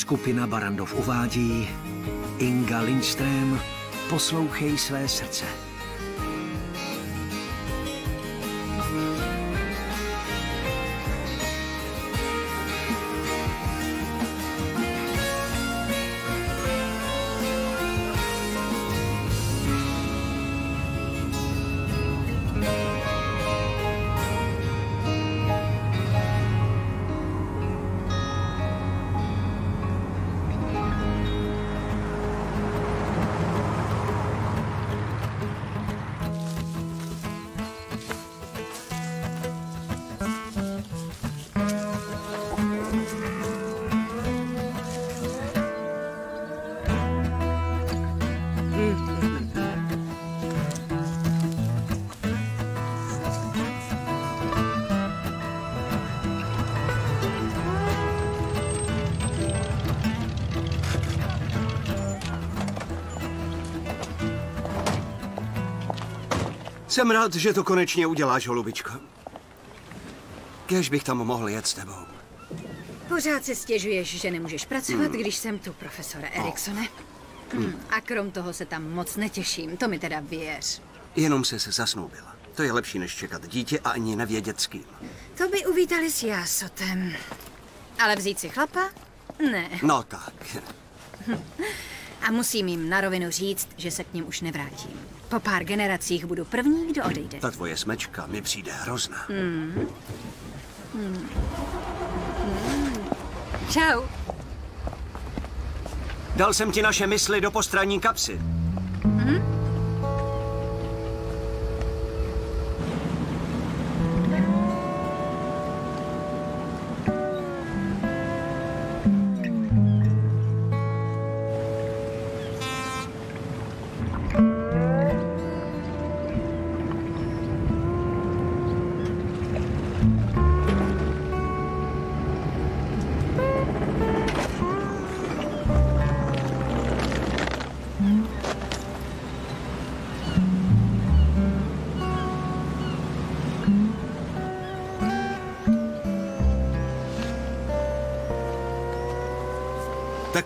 Skupina Barandov uvádí Inga Lindström Poslouchej své srdce. Jsem rád, že to konečně uděláš, holubičko. Kež bych tam mohl jet s tebou. Pořád se stěžuješ, že nemůžeš pracovat, hmm. když jsem tu, profesore Eriksone. Hmm. A krom toho se tam moc netěším, to mi teda věř. Jenom se se zasnoubila. To je lepší, než čekat dítě a ani nevědět s kým. To by uvítali s jásotem. Ale vzít si chlapa? Ne. No tak. A musím jim na rovinu říct, že se k ním už nevrátím. Po pár generacích budu první, kdo odejde. Ta tvoje smečka mi přijde hrozná. Hmm. Hmm. Hmm. Čau. Dal jsem ti naše mysli do postranní kapsy.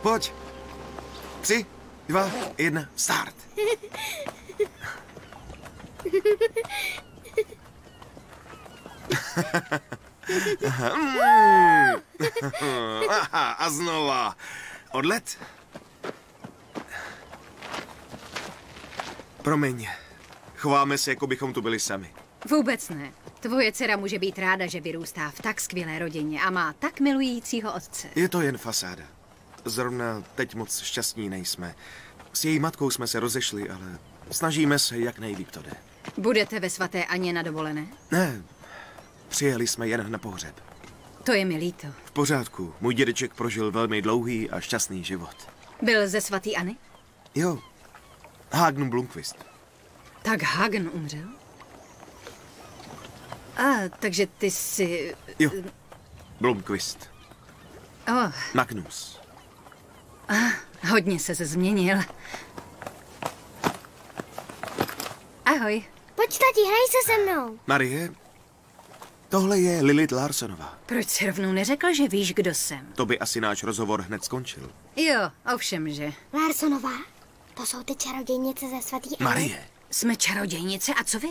Pojď. Tři, dva, jedna, start. A znova. Odlet? Promiň. Chováme se, jako bychom tu byli sami. Vůbec ne. Tvoje dcera může být ráda, že vyrůstá v tak skvělé rodině a má tak milujícího otce. Je to jen fasáda. Zrovna teď moc šťastní nejsme. S její matkou jsme se rozešli, ale snažíme se, jak nejlíp to jde. Budete ve svaté Aně na dovolené? Ne, přijeli jsme jen na pohřeb. To je mi líto. V pořádku. Můj dědeček prožil velmi dlouhý a šťastný život. Byl ze svatý Any? Jo. Hagen Blomqvist. Tak Hagen umřel? A, takže ty jsi... Jo. Blomqvist. Oh. Magnus. Ah, hodně se změnil. Ahoj. Pojď, tati, hraj se se mnou. Marie, tohle je Lilith Larsonová. Proč si rovnou neřekl, že víš, kdo jsem? To by asi náš rozhovor hned skončil. Jo, ovšem, že. Larsonová, to jsou ty čarodějnice ze svatý Marie. Jsme čarodějnice a co vy?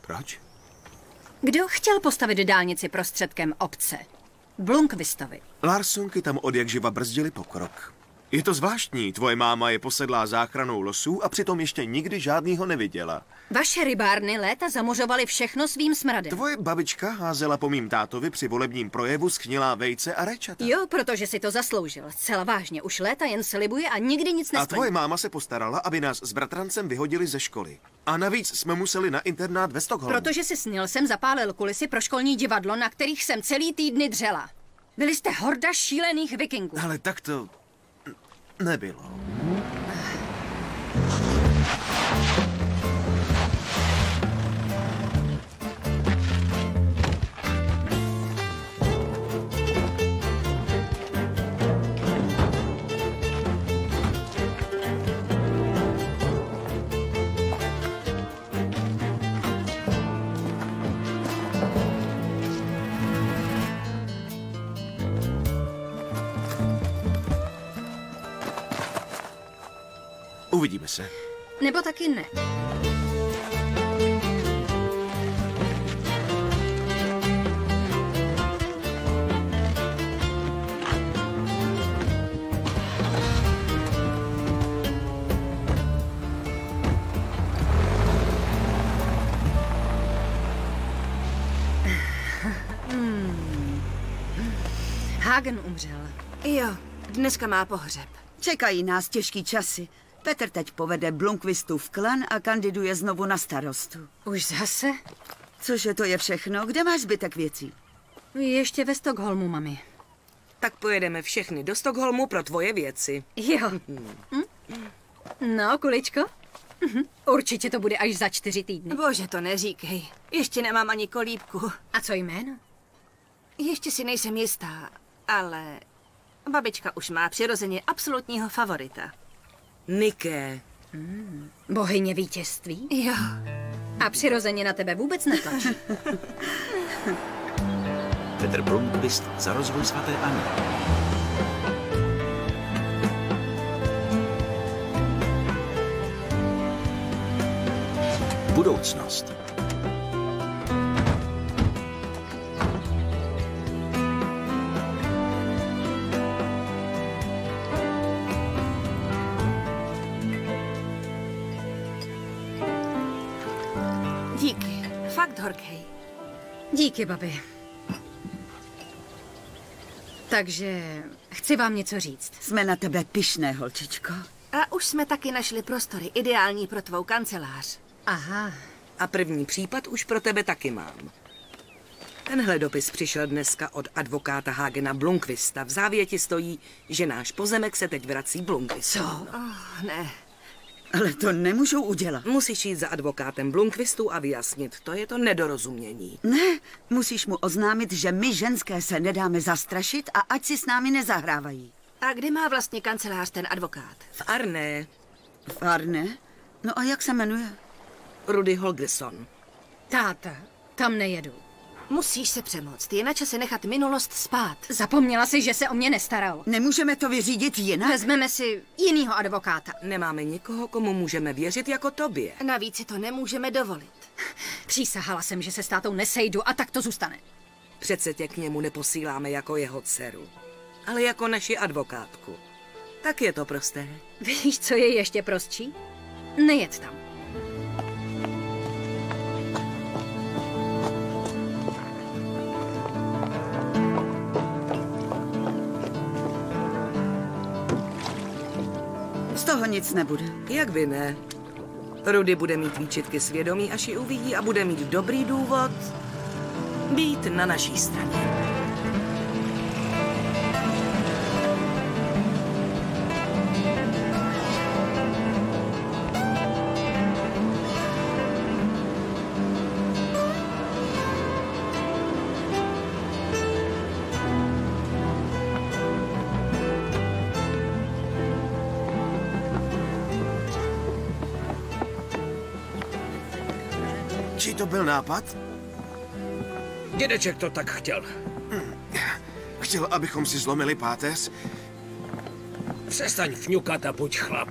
Proč? Kdo chtěl postavit dálnici prostředkem obce? Blunkvistovi. Larsonky tam od jak živa brzdili pokrok. Je to zvláštní, tvoje máma je posedlá záchranou losů a přitom ještě nikdy žádnýho neviděla. Vaše rybárny léta zamořovaly všechno svým smradem. Tvoje babička házela po mým tátovi při volebním projevu schnilá vejce a rečata. Jo, protože si to zasloužil. Celá vážně, už léta jen slibuje a nikdy nic nesplní. A tvoje máma se postarala, aby nás s bratrancem vyhodili ze školy. A navíc jsme museli na internát ve Stockholmu. Protože si snil jsem zapálil kulisy pro školní divadlo, na kterých jsem celý týdny dřela. Byli jste horda šílených vikingů. Ale tak to nebylo. Uvidíme se. Nebo taky ne. Hmm. Hagen umřel. Jo, dneska má pohřeb. Čekají nás těžký časy. Petr teď povede Blunkvistův klan a kandiduje znovu na starostu. Už zase? Cože to je všechno? Kde máš zbytek věcí? Ještě ve Stockholmu, mami. Tak pojedeme všechny do Stockholmu pro tvoje věci. Jo. Hm? No, kuličko? Mhm. Určitě to bude až za čtyři týdny. Bože, to neříkej. Ještě nemám ani kolíbku. A co jméno? Ještě si nejsem jistá, ale babička už má přirozeně absolutního favorita. Niké. Bohyně vítězství? Jo. A přirozeně na tebe vůbec netlačí. Petr Blomqvist za rozvoj svaté Anny. Budoucnost. Fakt horkej. Díky, babi. Takže chci vám něco říct. Jsme na tebe pišné, holčičko. A už jsme taky našli prostory ideální pro tvou kancelář. Aha, A první případ už pro tebe taky mám. Tenhle dopis přišel dneska od advokáta Hagena Blunkvista. V závěti stojí, že náš pozemek se teď vrací Blunkvistu. co? Oh, ne. Ale to nemůžou udělat. Musíš jít za advokátem Blunkvistu a vyjasnit. To je to nedorozumění. Ne, musíš mu oznámit, že my ženské se nedáme zastrašit a ať si s námi nezahrávají. A kde má vlastně kancelář ten advokát? V Arné Farne? No a jak se jmenuje? Rudy Holgersson. Táta, tam nejedu. Musíš se přemoct, je na čase nechat minulost spát. Zapomněla si, že se o mě nestaral. Nemůžeme to vyřídit jinak? Vezmeme si jinýho advokáta. Nemáme nikoho, komu můžeme věřit jako tobě. Navíc si to nemůžeme dovolit. Přísahala jsem, že se s tátou nesejdu a tak to zůstane. Přece tě k němu neposíláme jako jeho dceru, ale jako naši advokátku. Tak je to prosté. Víš, co je ještě prostší? Nejet tam. Z toho nic nebude. Jak by ne? Rudy bude mít výčitky svědomí, až ji uvidí a bude mít dobrý důvod být na naší straně. To byl nápad? Dědeček to tak chtěl. Chtěl, abychom si zlomili páteř? Přestaň fňukat a buď chlap.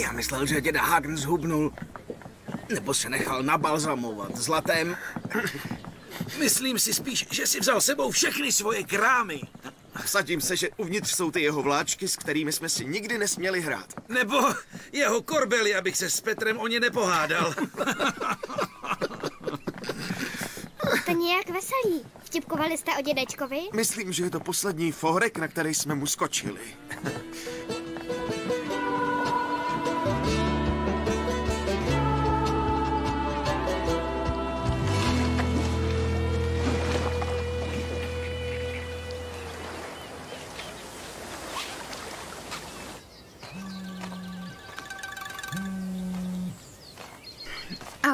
Já myslel, že děda Hagen zhubnul. Nebo se nechal nabalzamovat zlatem. Myslím si spíš, že si vzal sebou všechny svoje krámy. Vsadím se, že uvnitř jsou ty jeho vláčky, s kterými jsme si nikdy nesměli hrát. Nebo jeho korbely, abych se s Petrem o ně nepohádal. To nějak veselý. Vtipkovali jste o dědečkovi? Myslím, že je to poslední forek, na který jsme mu skočili.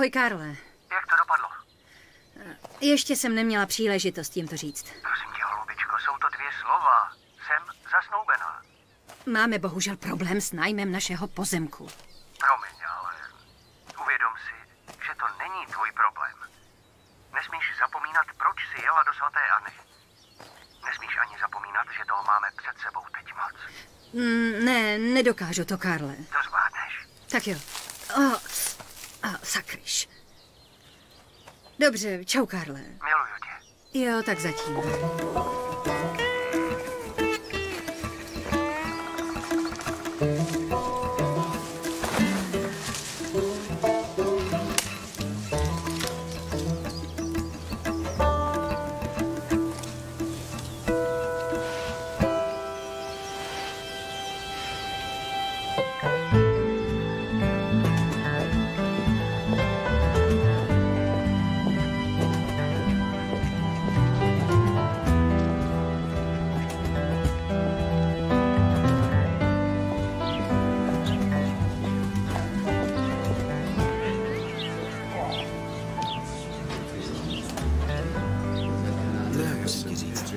Ahoj, Karle. Jak to dopadlo? Ještě jsem neměla příležitost jim to říct. Prosím tě, holubičko, jsou to dvě slova. Jsem zasnoubená. Máme bohužel problém s nájmem našeho pozemku. Promiň, ale uvědom si, že to není tvůj problém. Nesmíš zapomínat, proč jsi jela do svaté Anny. Nesmíš ani zapomínat, že toho máme před sebou teď moc. Mm, ne, nedokážu to, Karle. To zvládneš. Tak jo. Oh, oh, sakryš. Dobře, čau, Karle. Miluju tě. Jo, tak zatím.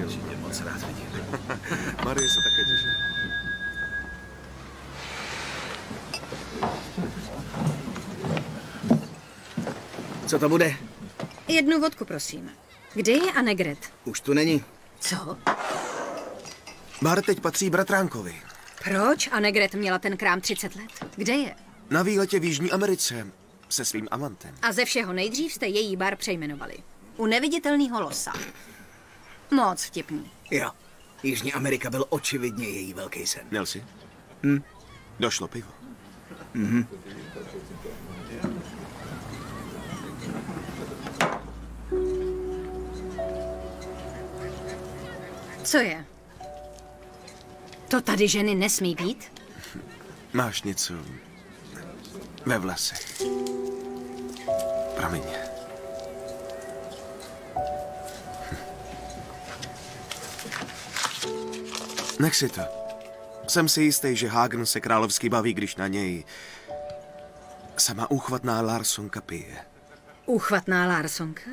Že mě moc rád vidím. Marie se také těší. Co to bude? Jednu vodku, prosím. Kde je Annegret? Už tu není. Co? Bar teď patří bratránkovi. Proč Annegret měla ten krám 30 let? Kde je? Na výletě v Jižní Americe se svým amantem. A ze všeho nejdřív jste její bar přejmenovali. U neviditelného losa. Moc vtipný. Jo. Jižní Amerika byl očividně její velký sen. Měl jsi? Hm. Došlo pivo. Mhm. Co je? To tady ženy nesmí být? Máš něco ve vlasech. Promiň. Nech si to. Jsem si jistý, že Hagen se královsky baví, když na něj sama úchvatná Larsonka pije. Úchvatná Larsonka?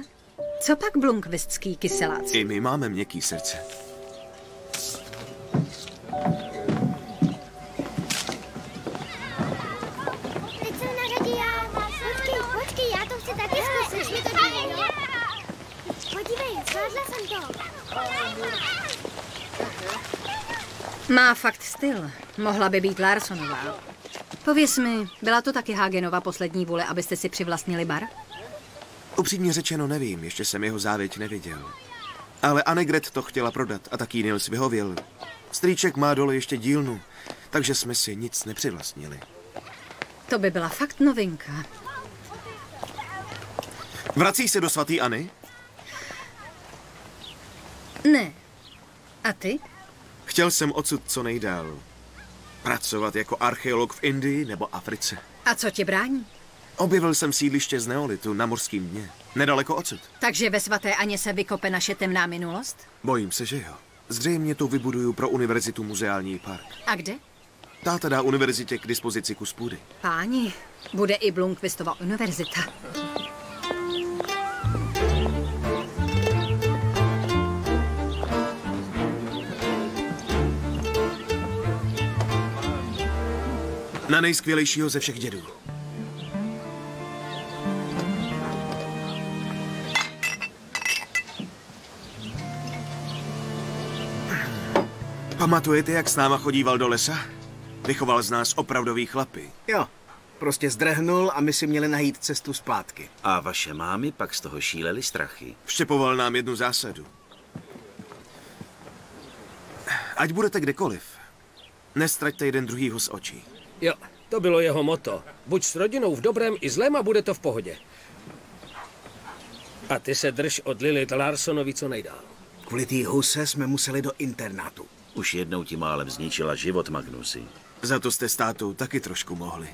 Co pak blunkvistský kyseláci? I my máme měkký srdce. Podívej, zvládla jsem to. Má fakt styl. Mohla by být Larsonová. Pověz mi, byla to taky Hagenova poslední vůle, abyste si přivlastnili bar? Upřímně řečeno nevím, ještě jsem jeho závěť neviděl. Ale Annegret to chtěla prodat a taky Nils vyhověl. Strýček má dole ještě dílnu, takže jsme si nic nepřivlastnili. To by byla fakt novinka. Vrací se do svatýAny? Ne. A ty? Chtěl jsem odsud co nejdál. Pracovat jako archeolog v Indii nebo Africe. A co tě brání? Objevil jsem sídliště z neolitu na morském dně, nedaleko odsud. Takže ve svaté Aně se vykope naše temná minulost? Bojím se, že jo. Zřejmě to vybuduju pro univerzitu muzeální park. A kde? Táta dá univerzitě k dispozici kus půdy. Páni, bude i Blunkvistova univerzita. Na nejskvělejšího ze všech dědů. Pamatujete, jak s náma chodíval do lesa? Vychoval z nás opravdový chlapy. Jo, prostě zdrhnul a my si měli najít cestu zpátky. A vaše mámy pak z toho šílely strachy. Vštěpoval nám jednu zásadu. Ať budete kdekoliv, nestraťte jeden druhýho z očí. Jo, to bylo jeho moto. Buď s rodinou v dobrém i zlém a bude to v pohodě. A ty se drž od Lilith Larsonovi co nejdál. Kvůli té huse jsme museli do internátu. Už jednou ti málem zničila život, Magnusy. Za to jste s tátou taky trošku mohli.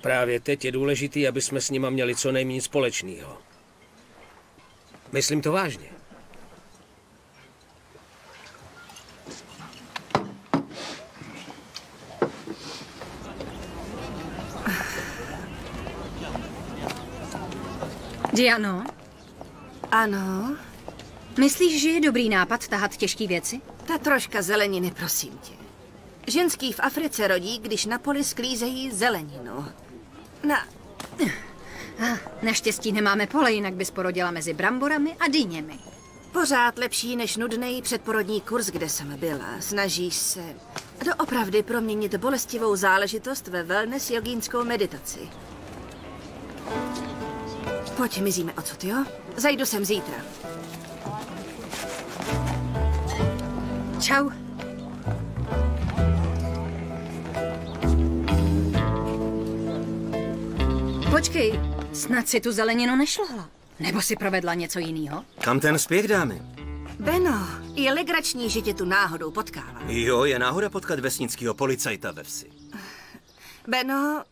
Právě teď je důležitý, aby jsme s nima měli co nejméně společného. Myslím to vážně. Diano, Ano, myslíš, že je dobrý nápad tahat těžké věci? ta troška zeleniny, prosím tě. Ženský v Africe rodí, když na poli sklízejí zeleninu. Na, Ah, naštěstí nemáme pole, jinak bys porodila mezi bramborami a dyněmi. Pořád lepší než nudný předporodní kurz, kde jsem byla. Snažíš se doopravdy proměnit bolestivou záležitost ve wellness jogínskou meditaci. Pojď, mizíme odsud, jo? Zajdu sem zítra. Čau. Počkej, snad si tu zeleninu nešlohla. Nebo si provedla něco jiného? Kam ten spěch, dámy? Beno, je legrační, že tě tu náhodou potkávám. Jo, je náhoda potkat vesnického policajta ve vsi. Beno,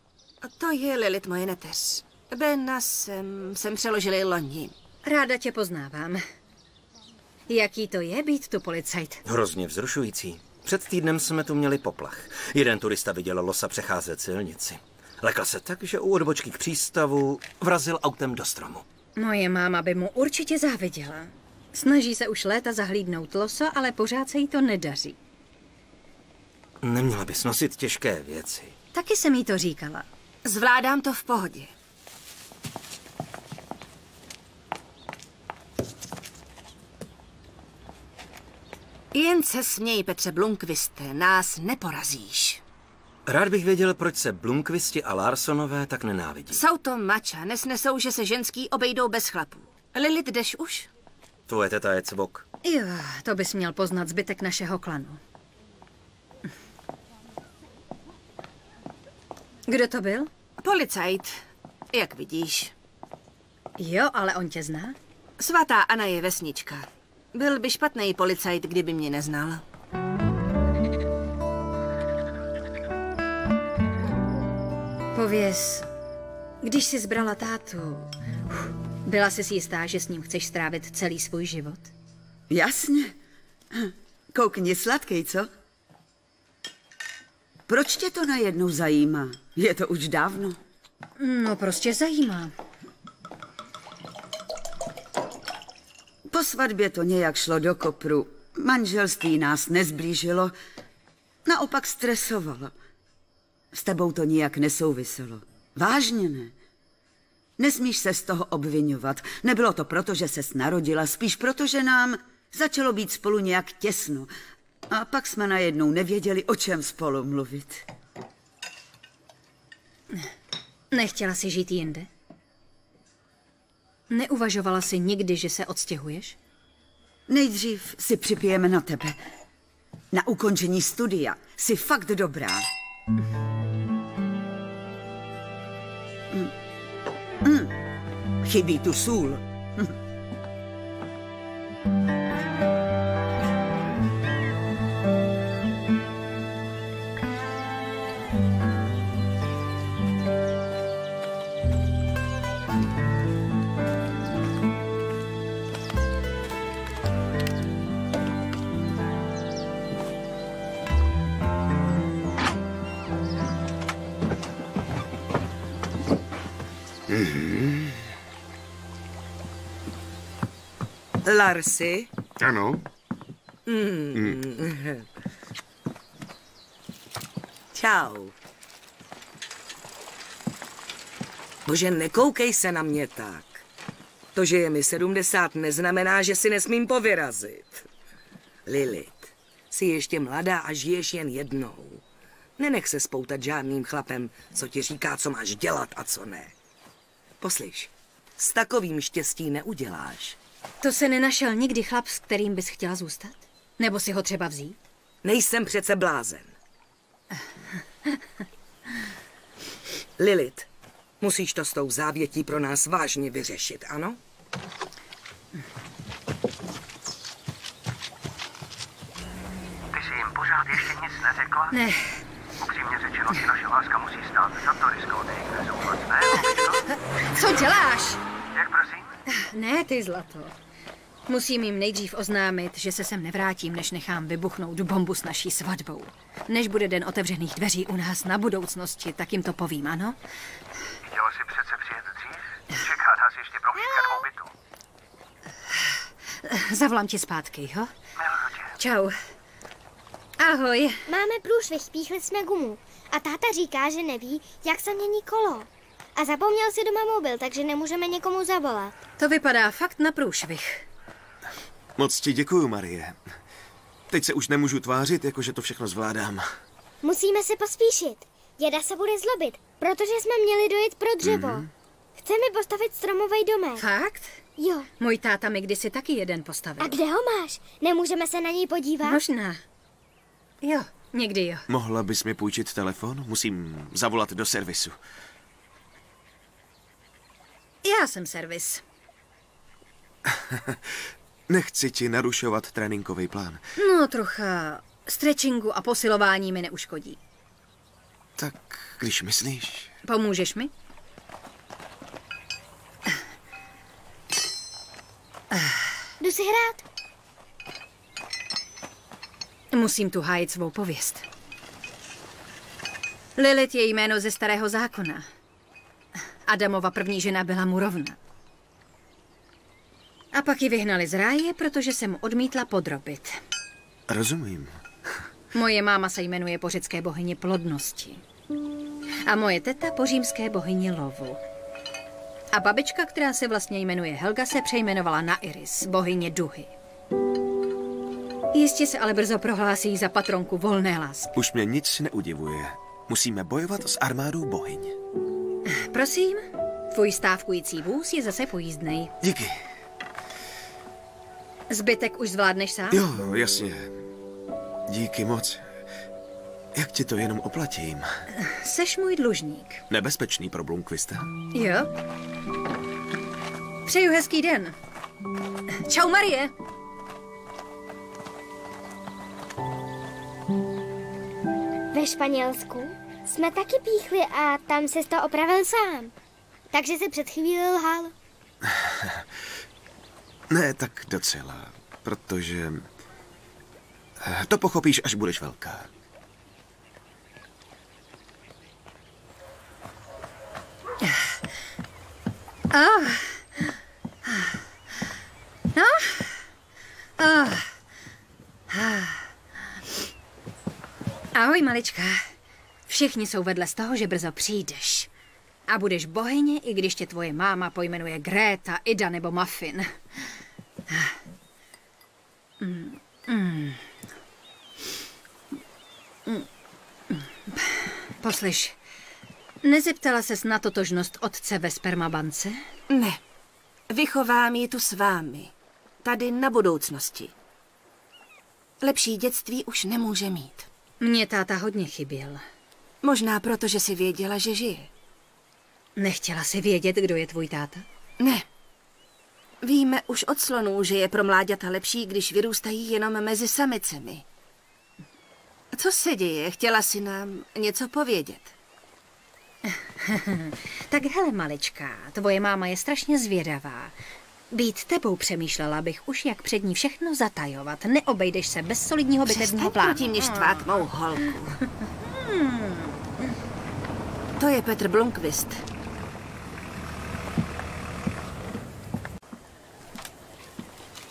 to je Lilith moje neteř. Bena jsem, jsem přeložili loni. Ráda tě poznávám. Jaký to je být tu policajt? Hrozně vzrušující. Před týdnem jsme tu měli poplach. Jeden turista viděl losa přecházet silnici. Lekl se tak, že u odbočky k přístavu vrazil autem do stromu. Moje máma by mu určitě záviděla. Snaží se už léta zahlídnout losa, ale pořád se jí to nedaří. Neměla bys nosit těžké věci. Taky jsem jí to říkala. Zvládám to v pohodě. Jen se směj, Petře Blunkviste, nás neporazíš. Rád bych věděl, proč se Blumkvisti a Larsonové tak nenávidí. Jsou to mača, nesnesou, že se ženský obejdou bez chlapů. Lilith, jdeš už? Tvoje teta je cvok. Jo, to bys měl poznat zbytek našeho klanu. Kdo to byl? Policajt, jak vidíš. Jo, ale on tě zná? Svatá Anna je vesnička. Byl by špatný policajt, kdyby mě neznal. Pověz, když jsi zbrala tátu, byla jsi si jistá, že s ním chceš strávit celý svůj život? Jasně. Koukni, sladkej, co? Proč tě to najednou zajímá? Je to už dávno. No, prostě zajímá. Po svatbě to nějak šlo do kopru. Manželství nás nezblížilo, naopak stresovalo. S tebou to nijak nesouviselo. Vážně ne. Nesmíš se z toho obvinovat. Nebylo to proto, že ses narodila, spíš proto, že nám začalo být spolu nějak těsno. A pak jsme najednou nevěděli, o čem spolu mluvit. Nechtěla si žít jinde? Neuvažovala si nikdy, že se odstěhuješ? Nejdřív si připijeme na tebe. Na ukončení studia. Jsi fakt dobrá. Mm. Mm. Chybí tu sůl. Larsi? Ano. Mm. Čau. Bože, nekoukej se na mě tak. To, že je mi sedmdesát, neznamená, že si nesmím povyrazit. Lilith, jsi ještě mladá a žiješ jen jednou. Nenech se spoutat žádným chlapem, co ti říká, co máš dělat a co ne. Poslyš, s takovým štěstí neuděláš. To se nenašel nikdy chlap, s kterým bys chtěla zůstat? Nebo si ho třeba vzít? Nejsem přece blázen. Lilith, musíš to s tou závětí pro nás vážně vyřešit, ano? Ty jsi jim pořád ještě nic neřekla? Ne. Upřímně řečeno si naše láska musí stát za to jejich nesouhlas, ne? Co děláš? Jak prosím? Ne, ty zlato. Musím jim nejdřív oznámit, že se sem nevrátím, než nechám vybuchnout bombu s naší svatbou. Než bude den otevřených dveří u nás na budoucnosti, tak jim to povím, ano? Chtěla si přece přijet dřív? Čeká nás ještě prohlídka dvou bytů. Zavolám ti zpátky, jo? Čau. Ahoj. Máme průšvih, píchli jsme gumu. A táta říká, že neví, jak se mění kolo. A zapomněl si doma mobil, takže nemůžeme někomu zavolat. To vypadá fakt na průšvih. Moc ti děkuju, Marie. Teď se už nemůžu tvářit, jakože to všechno zvládám. Musíme se pospíšit. Děda se bude zlobit, protože jsme měli dojet pro dřevo. Mhm. Mm-hmm. Chceme postavit stromový domek. Fakt? Jo. Můj táta mi kdysi taky jeden postavil. A kde ho máš? Nemůžeme se na něj podívat? Možná. Jo, někdy jo. Mohla bys mi půjčit telefon? Musím zavolat do servisu. Já jsem servis. Nechci ti narušovat tréninkový plán. No, trocha stretchingu a posilování mi neuškodí. Tak, když myslíš... Pomůžeš mi? Jdu si hrát. Musím tu hájit svou pověst. Lilith je jméno ze starého zákona. Adamova první žena byla mu rovna. A pak ji vyhnali z ráje, protože se mu odmítla podrobit. Rozumím. Moje máma se jmenuje po řecké bohyni plodnosti. A moje teta po římské bohyni lovu. A babička, která se vlastně jmenuje Helga, se přejmenovala na Iris, bohyně duhy. Jistě se ale brzo prohlásí za patronku volné lásky. Už mě nic neudivuje. Musíme bojovat s armádou bohyň. Prosím, tvůj stávkující vůz je zase pojízdnej. Díky. Zbytek už zvládneš sám? Jo, jasně. Díky moc. Jak ti to jenom oplatím? Seš můj dlužník. Nebezpečný pro Blomqvista. Jo? Přeju hezký den. Čau, Marie. Ve Španělsku jsme taky píchli a tam se to opravil sám. Takže se před chvílí lhal. Ne, tak docela. Protože... eh, To pochopíš, až budeš velká. Ah. No? Ah. Ah. Ahoj, malička. Všichni jsou vedle z toho, že brzo přijdeš. A budeš bohyně, i když tě tvoje máma pojmenuje Gréta, Ida nebo Muffin. Poslyš, nezeptala ses na totožnost otce ve spermabance? Ne. Vychovám ji tu s vámi. Tady na budoucnosti. Lepší dětství už nemůže mít. Mně táta hodně chyběl. Možná proto, že si věděla, že žije. Nechtěla si vědět, kdo je tvůj táta? Ne. Víme už od slonů, že je pro mláďata lepší, když vyrůstají jenom mezi samicemi. Co se děje? Chtěla si nám něco povědět. tak hele, maličká, tvoje máma je strašně zvědavá. Být tebou přemýšlela bych už, jak před ní všechno zatajovat. Neobejdeš se bez solidního bitevního Přestaň plánu. proti mě štvát mou holku. Hmm. To je Petr Blomqvist.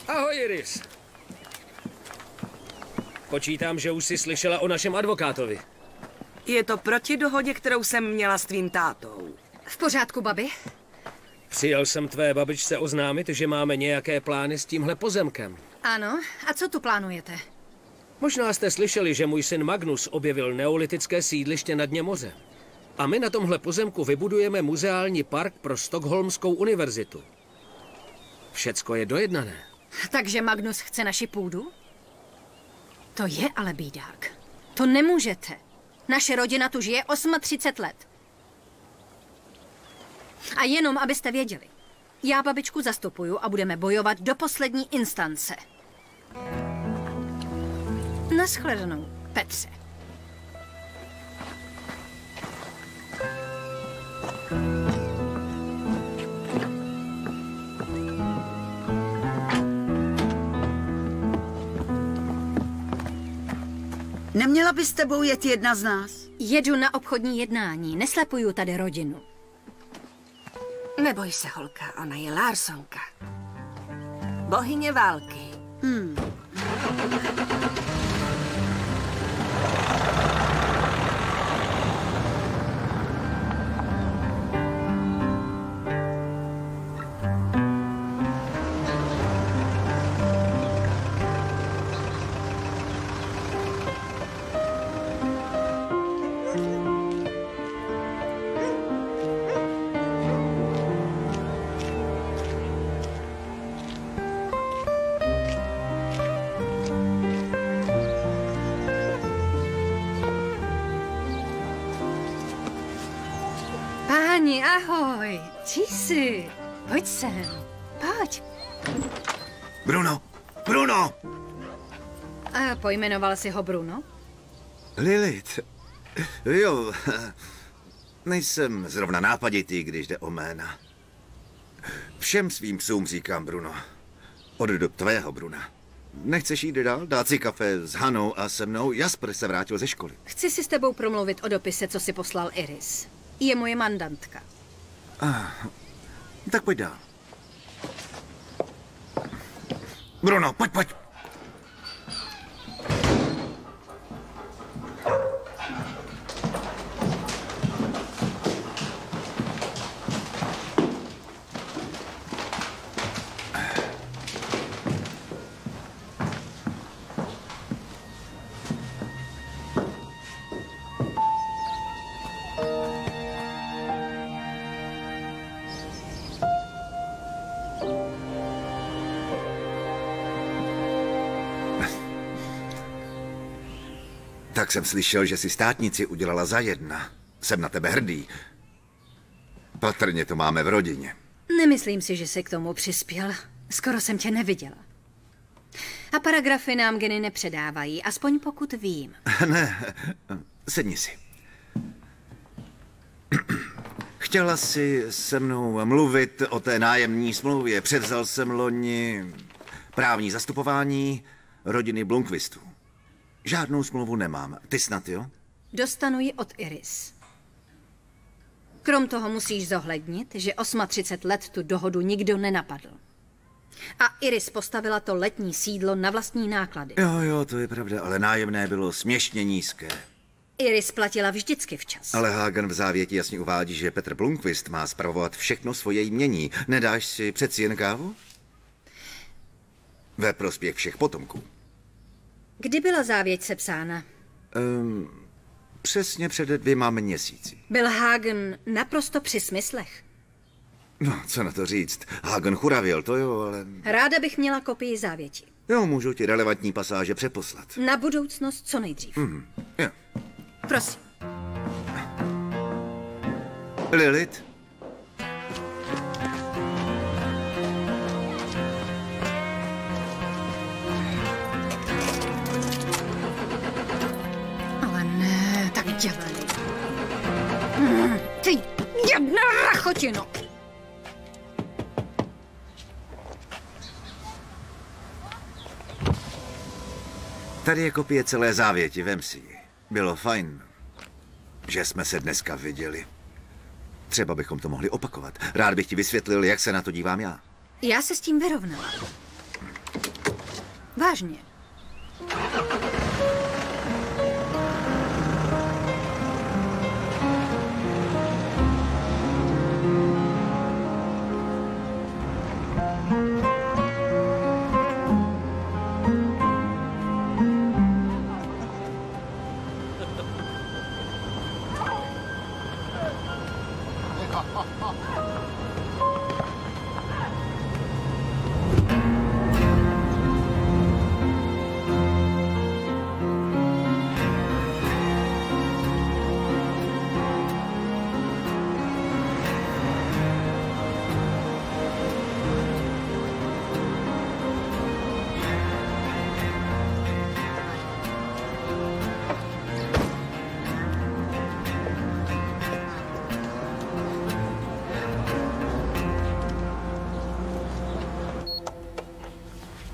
Ahoj, Iris. Počítám, že už jsi slyšela o našem advokátovi. Je to proti dohodě, kterou jsem měla s tvým tátou. V pořádku, babi? Přijel jsem tvé babičce oznámit, že máme nějaké plány s tímhle pozemkem. Ano, a co tu plánujete? Možná jste slyšeli, že můj syn Magnus objevil neolitické sídliště na dně moře. A my na tomhle pozemku vybudujeme muzeální park pro Stockholmskou univerzitu. Všecko je dojednané. Takže Magnus chce naši půdu? To je ale bídák. To nemůžete. Naše rodina tu žije 38 let. A jenom, abyste věděli. Já babičku zastupuju a budeme bojovat do poslední instance. Naschledanou, Petře. Neměla by s tebou jet jedna z nás? Jedu na obchodní jednání, neslepuju tady rodinu. Neboj se, holka, ona je Larsonka. Bohyně války. Hmm. Ahoj. Čísi, pojď sem. Pojď. Bruno! Bruno! A pojmenoval si ho Bruno? Lilith. Jo, nejsem zrovna nápaditý, když jde o jména. Všem svým psům říkám Bruno. Od do tvého Bruna. Nechceš jít dál, dát si kafe s Hanou a se mnou? Jasper se vrátil ze školy. Chci si s tebou promluvit o dopise, co si poslal Iris. Je moje mandantka. Ah, tak pojď dál. Bruno, pojď, pojď. Jsem slyšel, že si státnici udělala za jedna. Jsem na tebe hrdý. Patrně to máme v rodině. Nemyslím si, že jsi k tomu přispěl. Skoro jsem tě neviděla. A paragrafy nám geny nepředávají, aspoň pokud vím. Ne, sedni si. Chtěla si se mnou mluvit o té nájemní smlouvě. Převzal jsem loni právní zastupování rodiny Blomqvistů. Žádnou smlouvu nemám. Ty snad, jo? Dostanu ji od Iris. Krom toho musíš zohlednit, že 38 let tu dohodu nikdo nenapadl. A Iris postavila to letní sídlo na vlastní náklady. Jo, jo, to je pravda, ale nájemné bylo směšně nízké. Iris platila vždycky včas. Ale Hagen v závěti jasně uvádí, že Petr Blomqvist má spravovat všechno svoje jmění. Nedáš si přeci jen kávu? Ve prospěch všech potomků. Kdy byla závěť sepsána? Um, přesně před dvěma měsíci. Byl Hagen naprosto při smyslech. No, co na to říct. Hagen churavěl, to jo, ale... Ráda bych měla kopii závěti. Jo, můžu ti relevantní pasáže přeposlat. Na budoucnost co nejdřív. Mhm, jo. Prosím. Lilith? Dělej. Hmm, ty jedna rachotino. Tady je kopie celé závěti, vem si ji. Bylo fajn, že jsme se dneska viděli. Třeba bychom to mohli opakovat. Rád bych ti vysvětlil, jak se na to dívám já. Já se s tím vyrovnala. Vážně.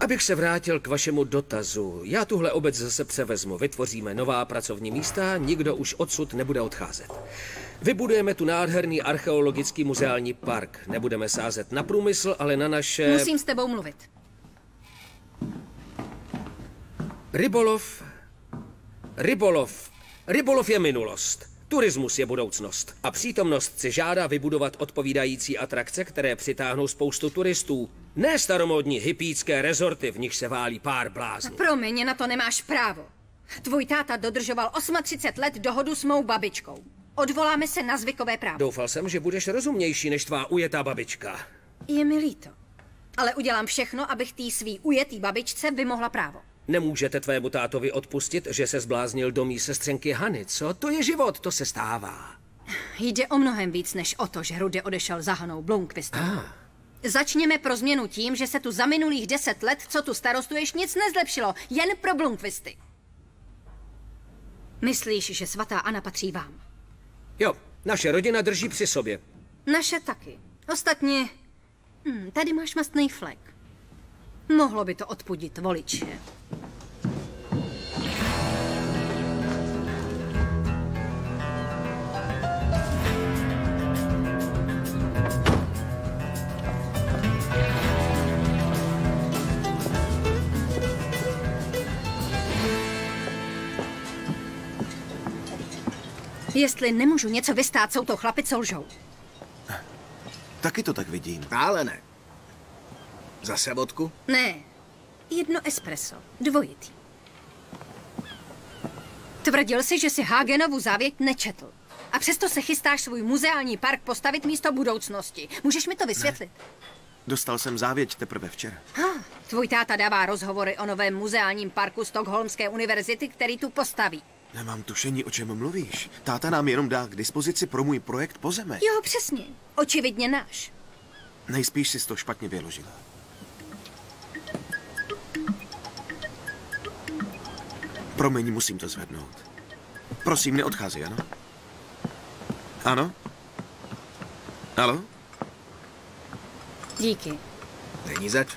Abych se vrátil k vašemu dotazu, já tuhle obec zase převezmu. Vytvoříme nová pracovní místa, nikdo už odsud nebude odcházet. Vybudujeme tu nádherný archeologický muzeální park. Nebudeme sázet na průmysl, ale na naše... Musím s tebou mluvit. Rybolov... Rybolov... Rybolov je minulost. Turismus je budoucnost. A přítomnost si žádá vybudovat odpovídající atrakce, které přitáhnou spoustu turistů. Ne staromodní hypícké rezorty, v nich se válí pár bláznů. Promiň, na to nemáš právo. Tvůj táta dodržoval 38 let dohodu s mou babičkou. Odvoláme se na zvykové právo. Doufal jsem, že budeš rozumnější než tvá ujetá babička. Je mi líto. Ale udělám všechno, abych tý svý ujetý babičce vymohla právo. Nemůžete tvému tátovi odpustit, že se zbláznil do mý sestřenky Hany, co? To je život, to se stává. Jde o mnohem víc než o to, že Rudy odešel za Hanou Blomqvistem. Začněme pro změnu tím, že se tu za minulých deset let, co tu starostuješ, nic nezlepšilo. Jen pro Blomqvisty. Myslíš, že svatá Anna patří vám? Jo, naše rodina drží při sobě. Naše taky. Ostatně, hm, tady máš mastný flek. Mohlo by to odpudit voliče. Jestli nemůžu něco vystát, jsou to chlapi, co lžou. Taky to tak vidím. Ale ne. Zase vodku? Ne, jedno espresso, dvojitý. Tvrdil si, že si Hagenovu závěť nečetl. A přesto se chystáš svůj muzeální park postavit místo budoucnosti. Můžeš mi to vysvětlit? Dostal jsem závěť teprve včera. Ha, tvůj táta dává rozhovory o novém muzeálním parku Stockholmské univerzity, který tu postaví. Nemám tušení, o čem mluvíš. Táta nám jenom dá k dispozici pro můj projekt pozemek. Jo, přesně. Očividně náš. Nejspíš si to špatně vyložila. Promiň, musím to zvednout. Prosím, neodcházej, ano? Ano? Halo? Díky. Není zač.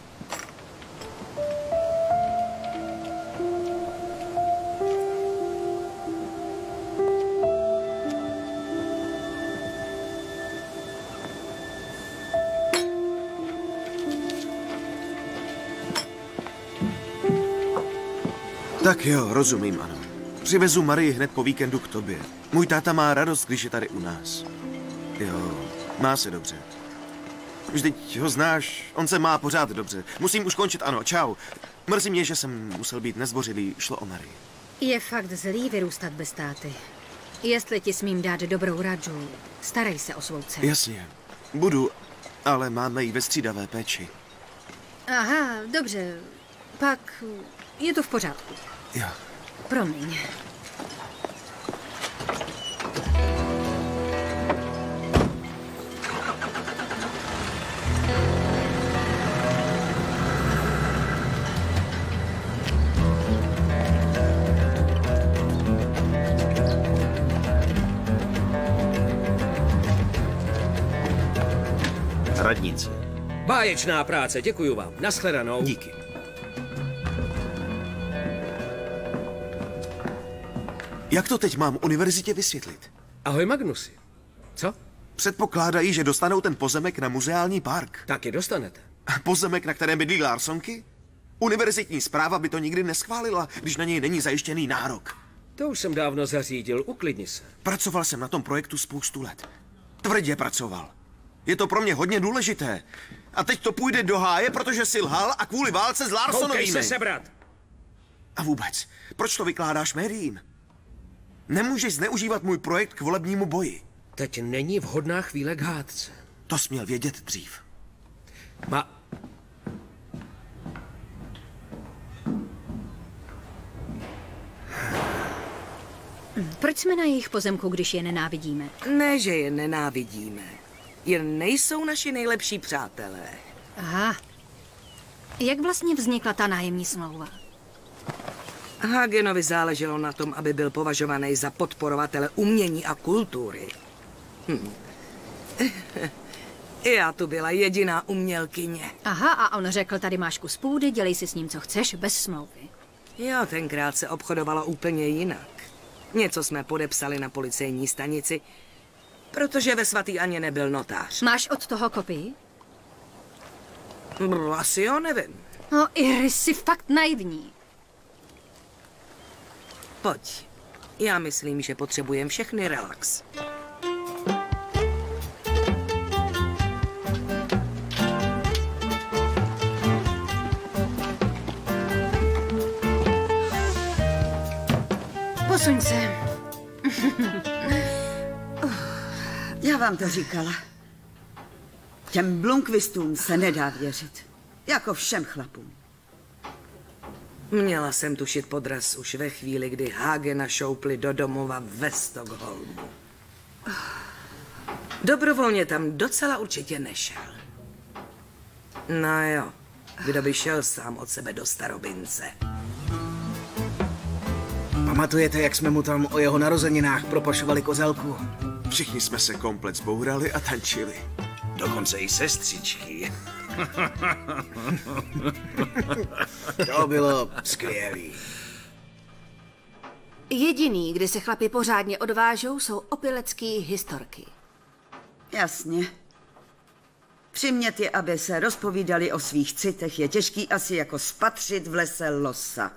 Tak jo, rozumím, ano. Přivezu Marii hned po víkendu k tobě. Můj táta má radost, když je tady u nás. Jo, má se dobře. Vždyť ho znáš, on se má pořád dobře. Musím už končit, ano, čau. Mrzí mě, že jsem musel být nezbořilý, šlo o Marii. Je fakt zlý vyrůstat bez táty. Jestli ti smím dát dobrou radu, starej se o svou dceru. Jasně, budu, ale máme ji ve střídavé péči. Aha, dobře. Pak je to v pořádku. Jo. Promiň. Radnici. Báječná práce, děkuji vám. Naschledanou. Díky. Jak to teď mám univerzitě vysvětlit? Ahoj, Magnusi. Co? Předpokládají, že dostanou ten pozemek na muzeální park. Taky dostanete. Pozemek, na kterém bydlí Larsonky? Univerzitní zpráva by to nikdy neschválila, když na něj není zajištěný nárok. To už jsem dávno zařídil, uklidni se. Pracoval jsem na tom projektu spoustu let. Tvrdě pracoval. Je to pro mě hodně důležité. A teď to půjde do háje, protože si lhal a kvůli válce s Koukej Larsonovými. se sebrat. A vůbec, proč to vykládáš médiím? Nemůžeš zneužívat můj projekt k volebnímu boji. Teď není vhodná chvíle k hádce. To jsi měl vědět dřív. Ma... Proč jsme na jejich pozemku, když je nenávidíme? Ne, že je nenávidíme. Jen nejsou naši nejlepší přátelé. Aha. Jak vlastně vznikla ta nájemní smlouva? Hagenovi záleželo na tom, aby byl považovaný za podporovatele umění a kultury. Hm. Já tu byla jediná umělkyně. Aha, a on řekl, tady máš kus půdy, dělej si s ním, co chceš, bez smlouvy. Jo, tenkrát se obchodovalo úplně jinak. Něco jsme podepsali na policejní stanici, protože ve svatý Aně nebyl notář. Máš od toho kopii? Brr, Asi jo, nevím. No, Iris, jsi fakt naivní. Pojď. Já myslím, že potřebujeme všechny relax. Posuň se. Já vám to říkala. Těm Blunkvistům se nedá věřit. Jako všem chlapům. Měla jsem tušit podraz už ve chvíli, kdy Hagena šoupli do domova ve Stockholmu. Dobrovolně tam docela určitě nešel. No jo, kdo by šel sám od sebe do starobince? Pamatujete, jak jsme mu tam o jeho narozeninách propošovali kozelku? Všichni jsme se komplet zbourali a tančili. Dokonce i sestřičky. To bylo skvělý. Jediný, kdy se chlapi pořádně odvážou, jsou opilecký historky. Jasně. Přimět je, aby se rozpovídali o svých citech, je těžký asi jako spatřit v lese losa.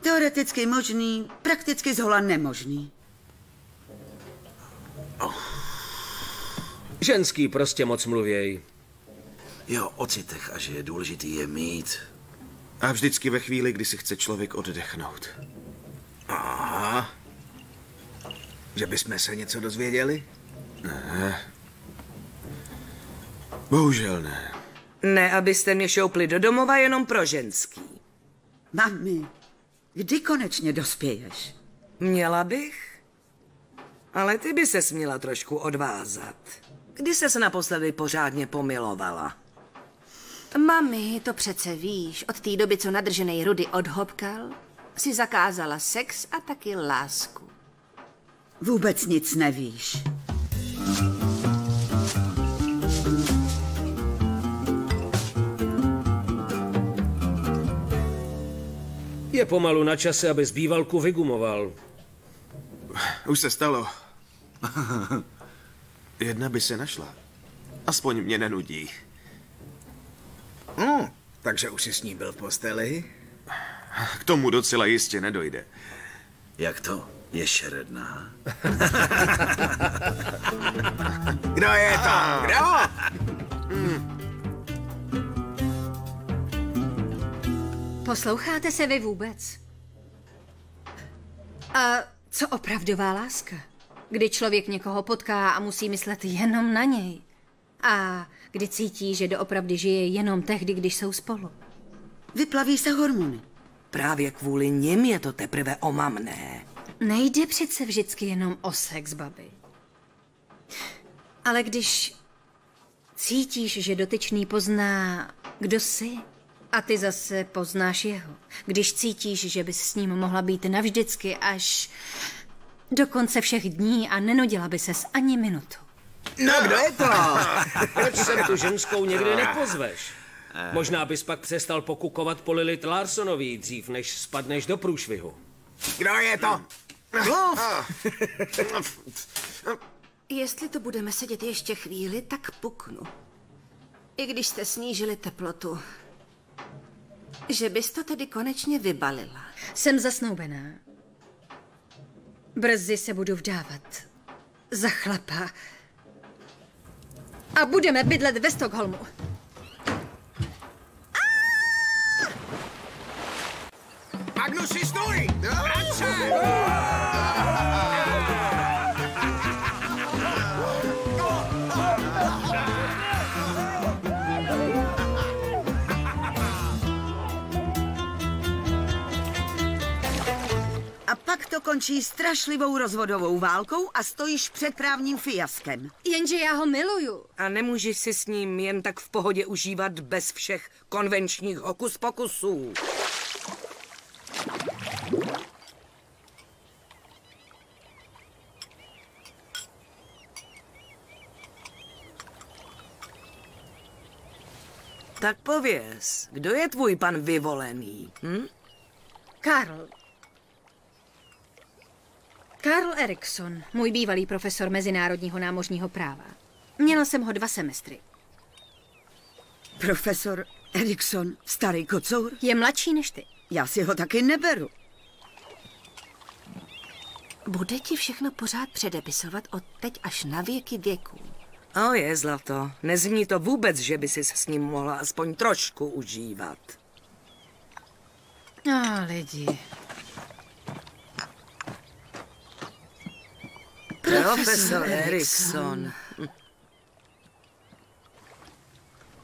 Teoreticky možný, prakticky zhola nemožný. Ženský prostě moc mluvěj. Jo, o citech a že je důležitý je mít. A vždycky ve chvíli, kdy si chce člověk oddechnout. Aha. Že bychom se něco dozvěděli? Ne. Bohužel ne. Ne, abyste mě šoupli do domova jenom pro ženský. Mami, kdy konečně dospěješ? Měla bych? Ale ty by se směla trošku odvázat. Kdy ses naposledy pořádně pomilovala? Mami, to přece víš, od té doby, co nadržený Rudy odhopkal, si zakázala sex a taky lásku. Vůbec nic nevíš. Je pomalu na čase, aby zbývalku vygumoval. Už se stalo. Jedna by se našla. Aspoň mě nenudí. Hmm, takže už jsi s ní byl v posteli? K tomu docela jistě nedojde. Jak to? Je šeredná? Kdo je to? Kdo? Posloucháte se vy vůbec? A co opravdová láska? Kdy člověk někoho potká a musí myslet jenom na něj. A kdy cítí, že doopravdy žije jenom tehdy, když jsou spolu. Vyplaví se hormony. Právě kvůli nim je to teprve omamné. Nejde přece vždycky jenom o sex, babi. Ale když cítíš, že dotyčný pozná, kdo jsi, a ty zase poznáš jeho. Když cítíš, že bys s ním mohla být navždycky až do konce všech dní a nenudila by ses ani minutu. No, kdo je to? Proč sem tu ženskou někdy nepozveš? Možná bys pak přestal pokukovat po Lilith Larsonový dřív, než spadneš do průšvihu. Kdo je to? Jestli tu budeme sedět ještě chvíli, tak puknu. I když jste snížili teplotu. Že bys to tedy konečně vybalila. Jsem zasnoubená. Brzy se budu vdávat. Za chlapa. A budeme bydlet ve Stockholmu. A pak to končí strašlivou rozvodovou válkou a stojíš před právním fiaskem. Jenže já ho miluju. A nemůžeš si s ním jen tak v pohodě užívat bez všech konvenčních hokus pokusů. Tak pověz, kdo je tvůj pan vyvolený? Hm? Karl. Karl Erikson, můj bývalý profesor mezinárodního námořního práva. Měla jsem ho dva semestry. Profesor Erikson, starý kocour? Je mladší než ty. Já si ho taky neberu. Bude ti všechno pořád předepisovat od teď až na věky věků. O je, zlato. Nezní to vůbec, že by si s ním mohla aspoň trošku užívat. No, lidi. Profesor Erikson.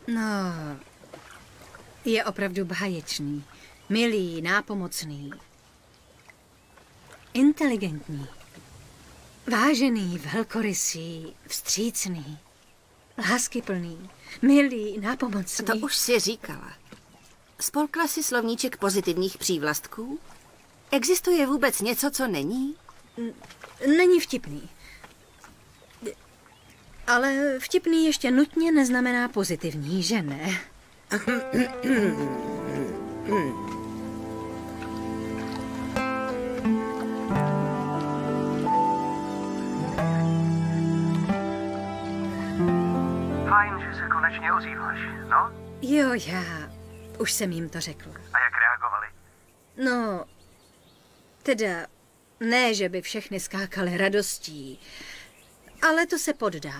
No, je opravdu báječný. Milý, nápomocný. Inteligentní. Vážený, velkorysý, vstřícný, láskyplný, milý, nápomocný. To už si říkala. Spolkla si slovníček pozitivních přívlastků? Existuje vůbec něco, co není? Není vtipný. Ale vtipný ještě nutně neznamená pozitivní, že ne? Fajn, že se konečně ozýváš, no? Jo, já už jsem jim to řekl. A jak reagovali? No, teda ne, že by všechny skákaly radostí, ale to se poddá.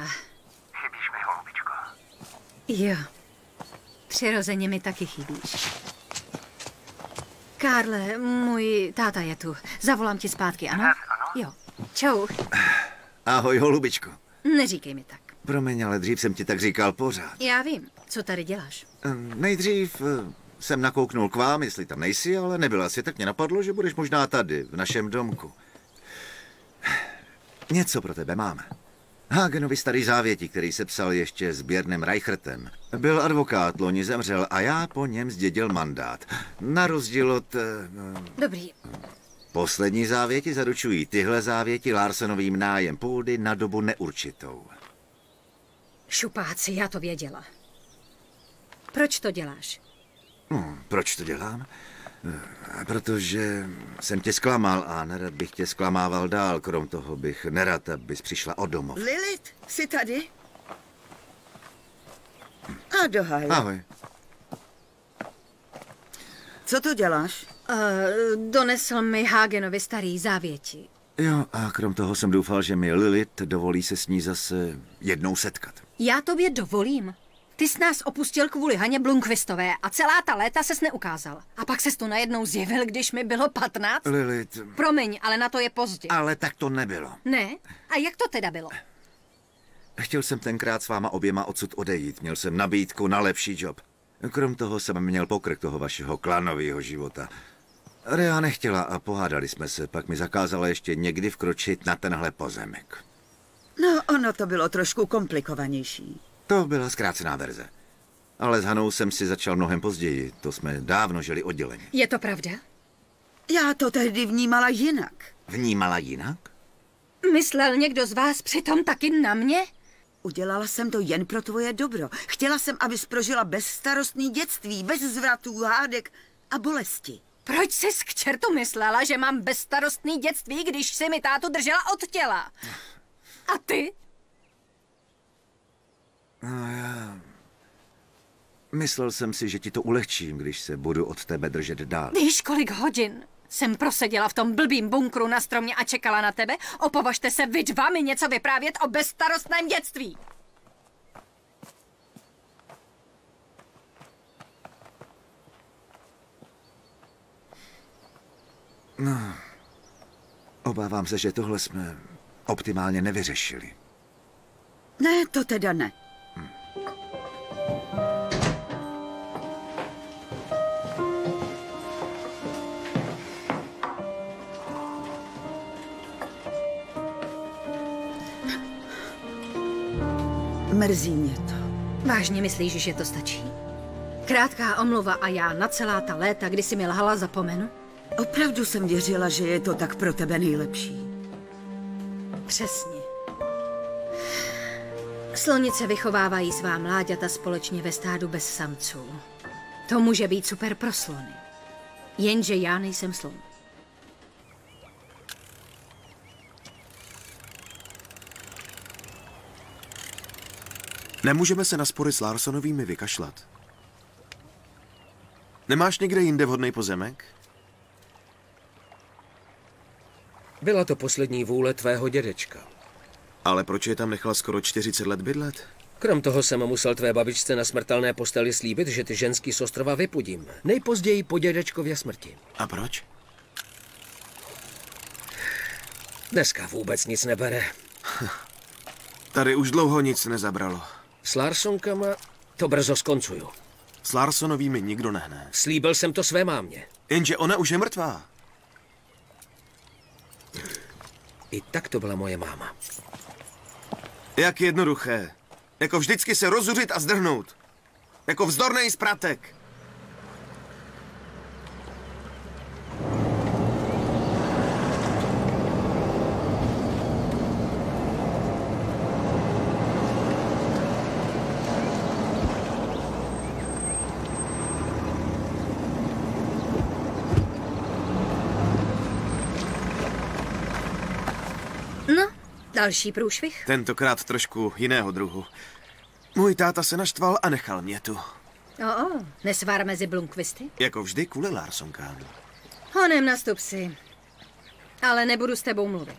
Chybíš mi, holubičko. Jo, přirozeně mi taky chybíš. Karle, můj táta je tu. Zavolám ti zpátky, ano? Jo. Čau. Ahoj, holubičko. Neříkej mi tak. Promiň, ale dřív jsem ti tak říkal pořád. Já vím, co tady děláš. Ehm, Nejdřív eh, jsem nakouknul k vám, jestli tam nejsi, ale nebyla si, tak mě napadlo, že budeš možná tady, v našem domku. Něco pro tebe mám. Hagenovi starý závěti, který se psal ještě s Běrnem Reichertem. Byl advokát, loni zemřel a já po něm zdědil mandát. Na rozdíl od... eh, Dobrý. Poslední závěti zaručují tyhle závěti Larsenovým nájem půdy na dobu neurčitou. Šupáci, já to věděla. Proč to děláš? Hm, proč to dělám? Protože jsem tě zklamal a nerad bych tě zklamával dál. Krom toho bych nerad, abys přišla o domov. Lilith, jsi tady? A dohaj. Ahoj. Co tu děláš? Uh, donesl mi Hagenovi starý závěti. Jo, a krom toho jsem doufal, že mi Lilith dovolí se s ní zase jednou setkat. Já tobě dovolím. Ty jsi nás opustil kvůli Haně Blumquistové a celá ta léta ses neukázal. A pak ses tu najednou zjevil, když mi bylo 15? Lilith, Promiň, ale na to je pozdě. ale tak to nebylo. Ne? A jak to teda bylo? Chtěl jsem tenkrát s váma oběma odsud odejít. Měl jsem nabídku na lepší job. Krom toho jsem měl pokrk toho vašeho klanového života. Rea nechtěla a pohádali jsme se, pak mi zakázala ještě někdy vkročit na tenhle pozemek. No, ono to bylo trošku komplikovanější. To byla zkrácená verze. Ale s Hanou jsem si začal mnohem později. To jsme dávno žili odděleně. Je to pravda? Já to tehdy vnímala jinak. Vnímala jinak? Myslel někdo z vás přitom taky na mě? Udělala jsem to jen pro tvoje dobro. Chtěla jsem, abys prožila bezstarostný dětství, bez zvratů, hádek a bolesti. Proč jsi k čertu myslela, že mám bezstarostný dětství, když si mi tátu držela od těla? A ty? No já... Myslel jsem si, že ti to ulehčím, když se budu od tebe držet dál. Víš, kolik hodin jsem proseděla v tom blbým bunkru na stromě a čekala na tebe? Opovažte se vy dva mi něco vyprávět o bezstarostném dětství. No, obávám se, že tohle jsme optimálně nevyřešili. Ne, to teda ne. Mrzí mě to. Vážně myslíš, že to stačí? Krátká omluva a já na celá ta léta, kdy jsi mi lhala, zapomenu? Opravdu jsem věřila, že je to tak pro tebe nejlepší. Přesně. Slonice vychovávají svá mláďata společně ve stádu bez samců. To může být super pro slony. Jenže já nejsem slon. Nemůžeme se na spory s Larsonovými vykašlat. Nemáš někde jinde vhodný pozemek? Byla to poslední vůle tvého dědečka. Ale proč je tam nechal skoro 40 let bydlet? Krom toho jsem musel tvé babičce na smrtelné posteli slíbit, že ty ženský z ostrova vypudím. Nejpozději po dědečkově smrti. A proč? Dneska vůbec nic nebere. Tady už dlouho nic nezabralo. S Larsonkama to brzo skoncuju. S Larsonovými nikdo nehne. Slíbil jsem to své mámě. Jenže ona už je mrtvá. I tak to byla moje máma. Jak jednoduché. Jako vždycky se rozuřit a zdrhnout. Jako vzdorný zpratek. No, další průšvih. Tentokrát trošku jiného druhu. Můj táta se naštval a nechal mě tu. O, o, nesvár mezi Blunkvisty? Jako vždy kvůli Larsonkám. Honem nastup si. Ale nebudu s tebou mluvit.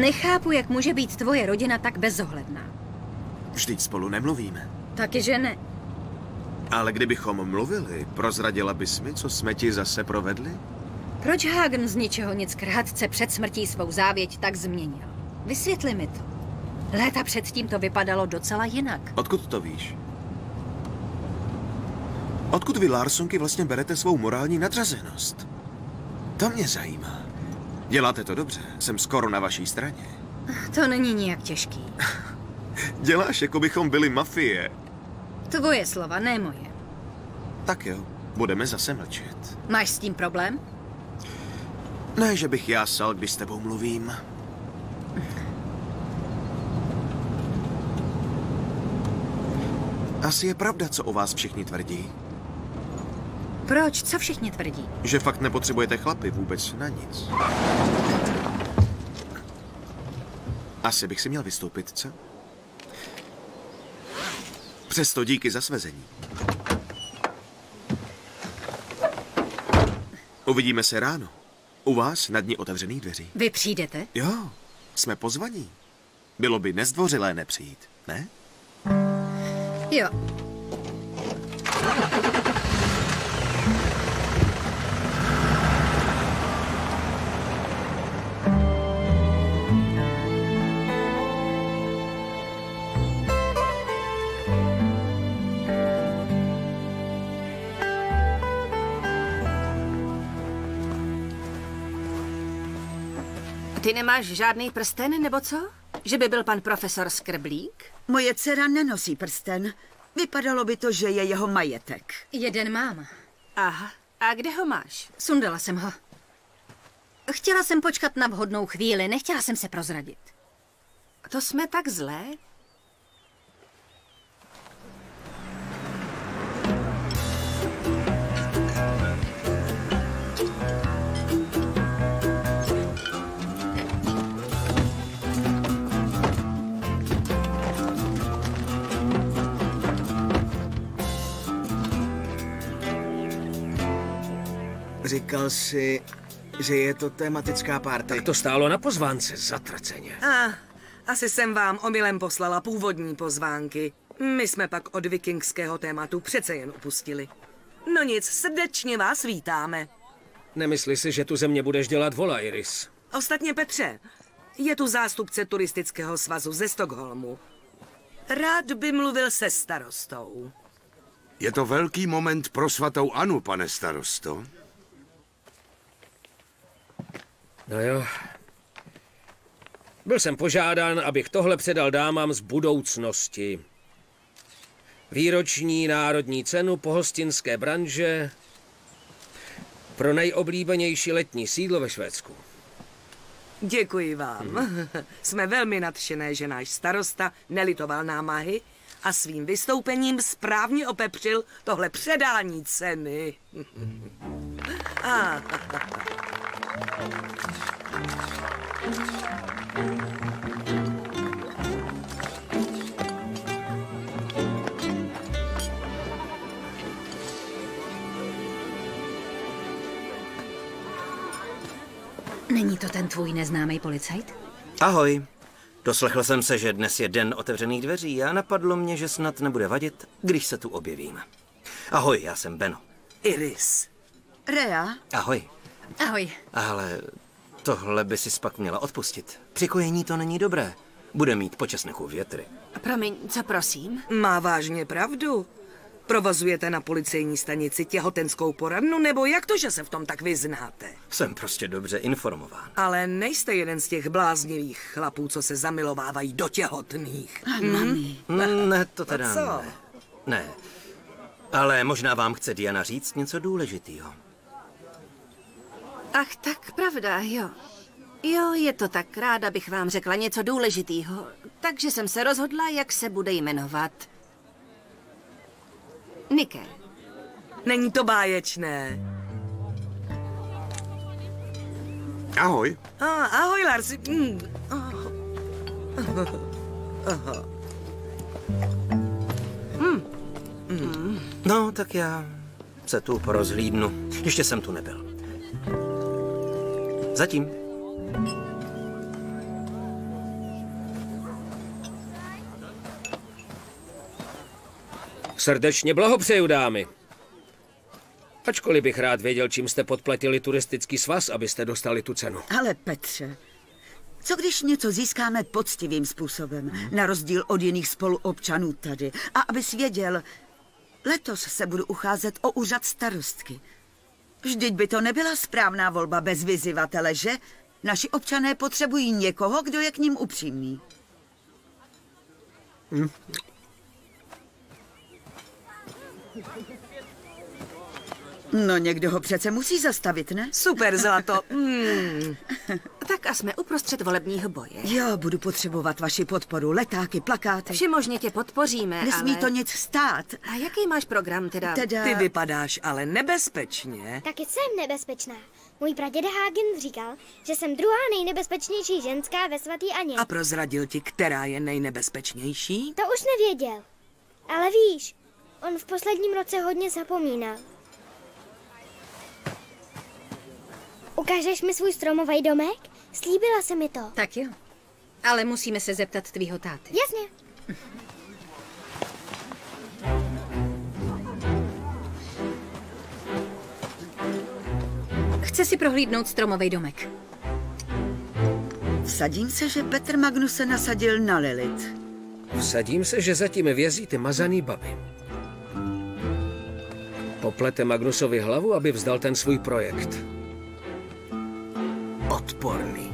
Nechápu, jak může být tvoje rodina tak bezohledná. Vždyť spolu nemluvíme. Taky, že ne. Ale kdybychom mluvili, prozradila bys mi, co jsme ti zase provedli? Proč Hagen z ničeho nic krátce před smrtí svou závěť tak změnil? Vysvětli mi to. Léta předtím to vypadalo docela jinak. Odkud to víš? Odkud vy, Larsonky, vlastně berete svou morální nadřazenost? To mě zajímá. Děláte to dobře, jsem skoro na vaší straně. To není nijak těžký. Děláš, jako bychom byli mafie. Tvoje slova, ne moje. Tak jo, budeme zase mlčet. Máš s tím problém? Ne, že bych jásal, když s tebou mluvím. Asi je pravda, co o vás všichni tvrdí. Proč? Co všichni tvrdí? Že fakt nepotřebujete chlapy vůbec na nic. Asi bych si měl vystoupit, co? Přesto díky za svezení. Uvidíme se ráno. U vás na dní otevřených dveří. Vy přijdete? Jo, jsme pozvaní. Bylo by nezdvořilé nepřijít, ne? Jo. Ty nemáš žádný prsten, nebo co? Že by byl pan profesor Skrblík? Moje dcera nenosí prsten. Vypadalo by to, že je jeho majetek. Jeden mám. Aha. A kde ho máš? Sundala jsem ho. Chtěla jsem počkat na vhodnou chvíli, nechtěla jsem se prozradit. To jsme tak zlé? Říkal si, že je to tematická party. Tak to stálo na pozvánce, zatraceně. A, asi jsem vám omylem poslala původní pozvánky. My jsme pak od vikingského tématu přece jen upustili. No nic, srdečně vás vítáme. Nemyslí si, že tu ze mě budeš dělat vola, Iris. Ostatně Petře, je tu zástupce turistického svazu ze Stockholmu. Rád by mluvil se starostou. Je to velký moment pro svatou Anu, pane starosto. No jo. Byl jsem požádán, abych tohle předal dámám z budoucnosti. Výroční národní cenu pohostinské branže pro nejoblíbenější letní sídlo ve Švédsku. Děkuji vám. Jsme velmi nadšené, že náš starosta nelitoval námahy a svým vystoupením správně opepřil tohle předání ceny. ah. Není to ten tvůj neznámý policajt? Ahoj. Doslechl jsem se, že dnes je den otevřených dveří a napadlo mě, že snad nebude vadit, když se tu objevím. Ahoj, já jsem Beno. Iris. Rea, Ahoj. Ahoj. Ale Tohle by si pak měla odpustit. Přikojení to není dobré. Bude mít po česnechu větry. Promiň, co prosím? Má vážně pravdu. Provozujete na policejní stanici těhotenskou poradnu, nebo jak to, že se v tom tak vyznáte? Jsem prostě dobře informován. Ale nejste jeden z těch bláznivých chlapů, co se zamilovávají do těhotných. A mami. Mm, Ne, to teda A co? ne. Ne. Ale možná vám chce Diana říct něco důležitého. Ach, tak pravda, jo. Jo, je to tak. Ráda bych vám řekla něco důležitého. Takže jsem se rozhodla, jak se bude jmenovat. Nike. Není to báječné. Ahoj. Ah, ahoj, Larsi. Mm. Oh. Aha. No, tak já se tu porozhlídnu. Ještě jsem tu nebyl. Zatím. Srdečně blahopřeju, dámy. Ačkoliv bych rád věděl, čím jste podplatili turistický svaz, abyste dostali tu cenu. Ale Petře, co když něco získáme poctivým způsobem, na rozdíl od jiných spoluobčanů tady? A abys věděl, letos se budu ucházet o úřad starostky. Vždyť by to nebyla správná volba bez vyzivatele, že? Naši občané potřebují někoho, kdo je k ním upřímný. No někdo ho přece musí zastavit, ne? Super, zlato. Mm. Tak a jsme uprostřed volebního boje. Jo, budu potřebovat vaši podporu, letáky, plakáty. Všemožně tě podpoříme, Nesmí ale... to nic stát. A jaký máš program teda? Teda... Ty vypadáš ale nebezpečně. Taky jsem nebezpečná. Můj praděda Hagen říkal, že jsem druhá nejnebezpečnější ženská ve svatý Aně. A prozradil ti, která je nejnebezpečnější? To už nevěděl. Ale víš, on v posledním roce hodně zapomíná. Ukážeš mi svůj stromový domek? Slíbila se mi to. Tak jo. Ale musíme se zeptat tvýho táty. Jasně. Chce si prohlídnout stromový domek. Vsadím se, že Petr Magnus se nasadil na Lilith. Vsadím se, že zatím vězí ty mazaný baby. Poplete Magnusovi hlavu, aby vzdal ten svůj projekt. Odporný.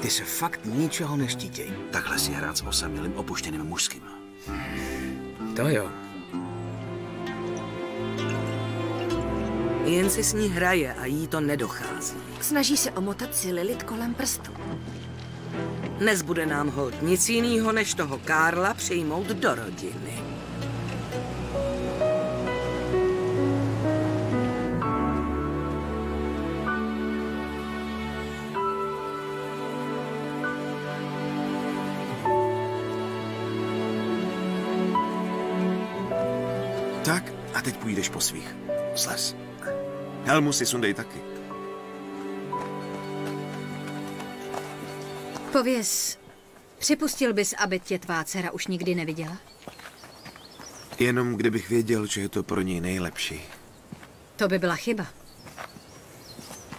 Ty se fakt ničeho neštítěj. Takhle si hrát s osamělým opuštěným mužským. To jo. Jen si s ní hraje a jí to nedochází. Snaží se omotat si Lilith kolem prstu. Nezbude nám hold nic jiného, než toho Karla přijmout do rodiny. Svých. Slez. Helmu si sundej taky. Pověz, připustil bys, aby tě tvá dcera už nikdy neviděla? Jenom kdybych věděl, že je to pro něj nejlepší. To by byla chyba.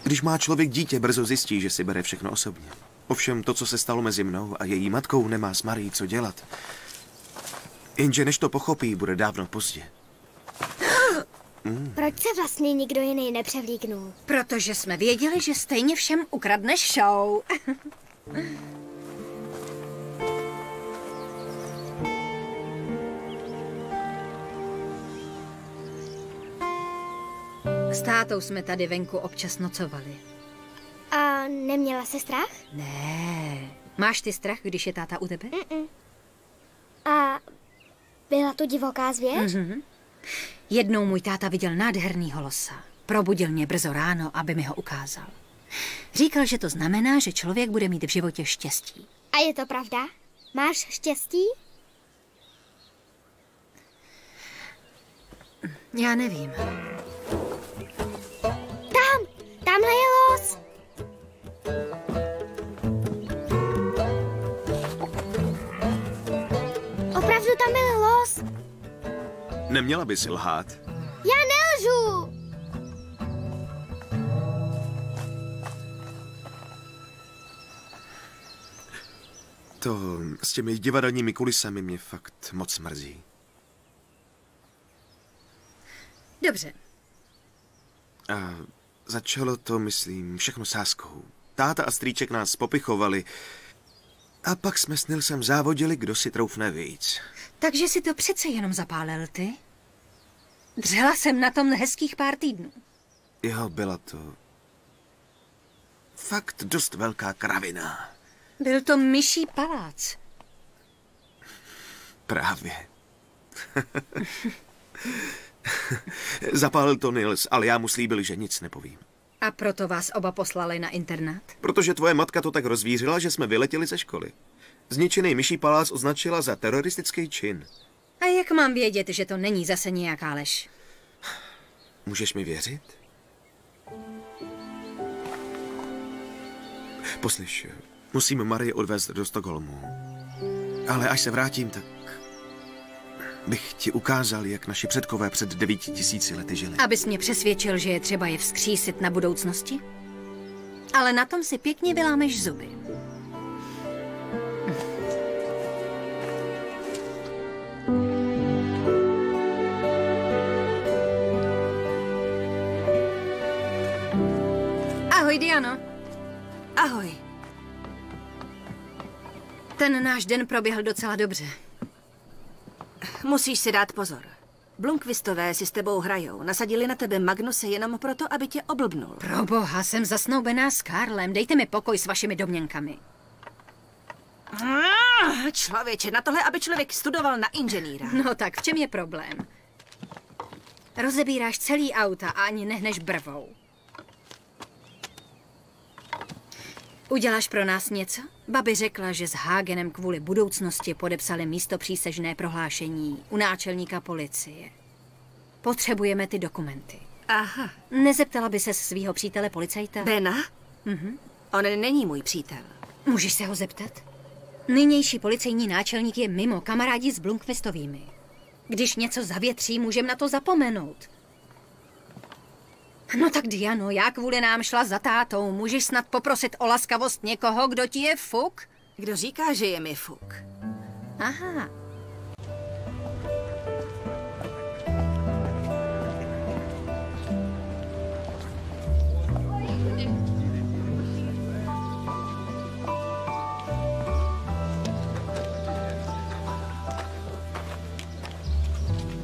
Když má člověk dítě, brzo zjistí, že si bere všechno osobně. Ovšem to, co se stalo mezi mnou a její matkou, nemá s Marí co dělat. Jenže než to pochopí, bude dávno pozdě. Proč se vlastně nikdo jiný nepřevlíknul? Protože jsme věděli, že stejně všem ukradneš show. S tátou jsme tady venku občas nocovali. A neměla se strach? Ne. Máš ty strach, když je táta u tebe? Mm-mm. A byla tu divoká zvěř? Mhm. Jednou můj táta viděl nádhernýho losa. Probudil mě brzo ráno, aby mi ho ukázal. Říkal, že to znamená, že člověk bude mít v životě štěstí. A je to pravda? Máš štěstí? Já nevím. Tam! Tamhle je los! Opravdu tam byl los? Neměla by si lhát. Já nelžu! To s těmi divadelními kulisami mě fakt moc mrzí. Dobře. A začalo to, myslím, všechno sáskou. Táta a strýček nás popichovali. A pak jsme s Nilsem závodili, kdo si troufne víc takže si to přece jenom zapálil ty? Dřela jsem na tom hezkých pár týdnů. Jo, byla to fakt dost velká kravina. Byl to myší palác. Právě. Zapálil to Nils, ale já mu slíbil, že nic nepovím. A proto vás oba poslali na internát? Protože tvoje matka to tak rozvířila, že jsme vyletěli ze školy. Zničený myší palác označila za teroristický čin. A jak mám vědět, že to není zase nějaká lež? Můžeš mi věřit? Poslyš, musím Marie odvést do Stockholmu. Ale až se vrátím, tak bych ti ukázal, jak naši předkové před devíti tisíci lety žili. Abys mě přesvědčil, že je třeba je vzkřísit na budoucnosti? Ale na tom si pěkně vylámeš zuby. Ahoj, Diano. Ahoj. Ten náš den proběhl docela dobře. Musíš si dát pozor. Blumquistové si s tebou hrajou. Nasadili na tebe Magnuse jenom proto, aby tě oblbnul. Pro boha, jsem zasnoubená s Karlem. Dejte mi pokoj s vašimi domněnkami. Ah, Člověče, na tohle, aby člověk studoval na inženýra. No tak v čem je problém? Rozebíráš celý auta a ani nehneš brvou. Uděláš pro nás něco? Babi řekla, že s Hagenem kvůli budoucnosti podepsali místo přísežné prohlášení u náčelníka policie. Potřebujeme ty dokumenty. Aha. Nezeptala by se svého přítele policajta? Bena? Mhm. On není můj přítel. Můžeš se ho zeptat? Nynější policejní náčelník je mimo kamarádi s Blumquistovými. Když něco zavětří, můžem na to zapomenout. No tak Diano, já kvůli nám šla za tátou. Můžeš snad poprosit o laskavost někoho, kdo ti je fuk? Kdo říká, že je mi fuk? Aha.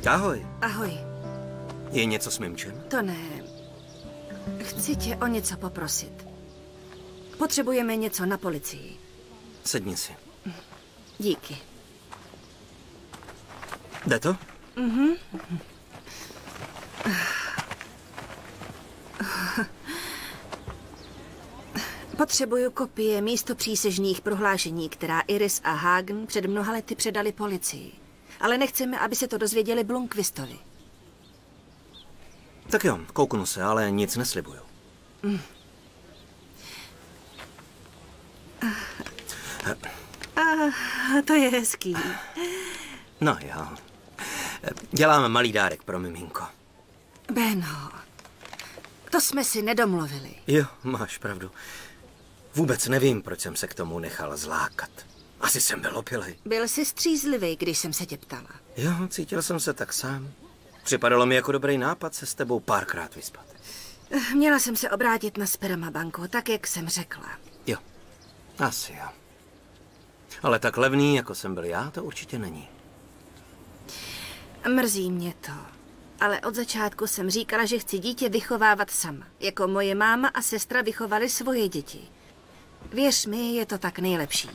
Ahoj. Ahoj. Je něco s Mimčem? To ne. Chci tě o něco poprosit. Potřebujeme něco na policii. Sedni si. Díky. Jde to? Mhm. Potřebuju kopie místo přísežných prohlášení, která Iris a Hagen před mnoha lety předali policii. Ale nechceme, aby se to dozvěděli Blomqvistovi. Tak jo, kouknu se, ale nic neslibuju. Mm. Ah, to je hezký. No jo. Děláme malý dárek pro miminko. Beno, to jsme si nedomluvili. Jo, máš pravdu. Vůbec nevím, proč jsem se k tomu nechal zlákat. Asi jsem byl opilý. Byl jsi střízlivý, když jsem se tě ptala. Jo, cítil jsem se tak sám. Připadalo mi jako dobrý nápad se s tebou párkrát vyspat. Měla jsem se obrátit na Sperma banku, tak jak jsem řekla. Jo, asi jo. Ale tak levný, jako jsem byl já, to určitě není. Mrzí mě to. Ale od začátku jsem říkala, že chci dítě vychovávat sama. Jako moje máma a sestra vychovali svoje děti. Věř mi, je to tak nejlepší.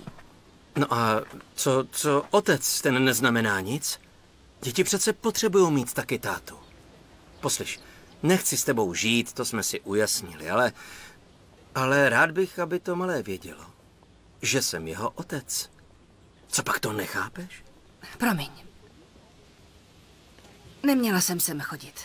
No a co, co otec, ten neznamená nic? Děti přece potřebují mít taky tátu. Poslyš, nechci s tebou žít, to jsme si ujasnili, ale... Ale rád bych, aby to malé vědělo, že jsem jeho otec. Co pak to nechápeš? Promiň. Neměla jsem sem chodit.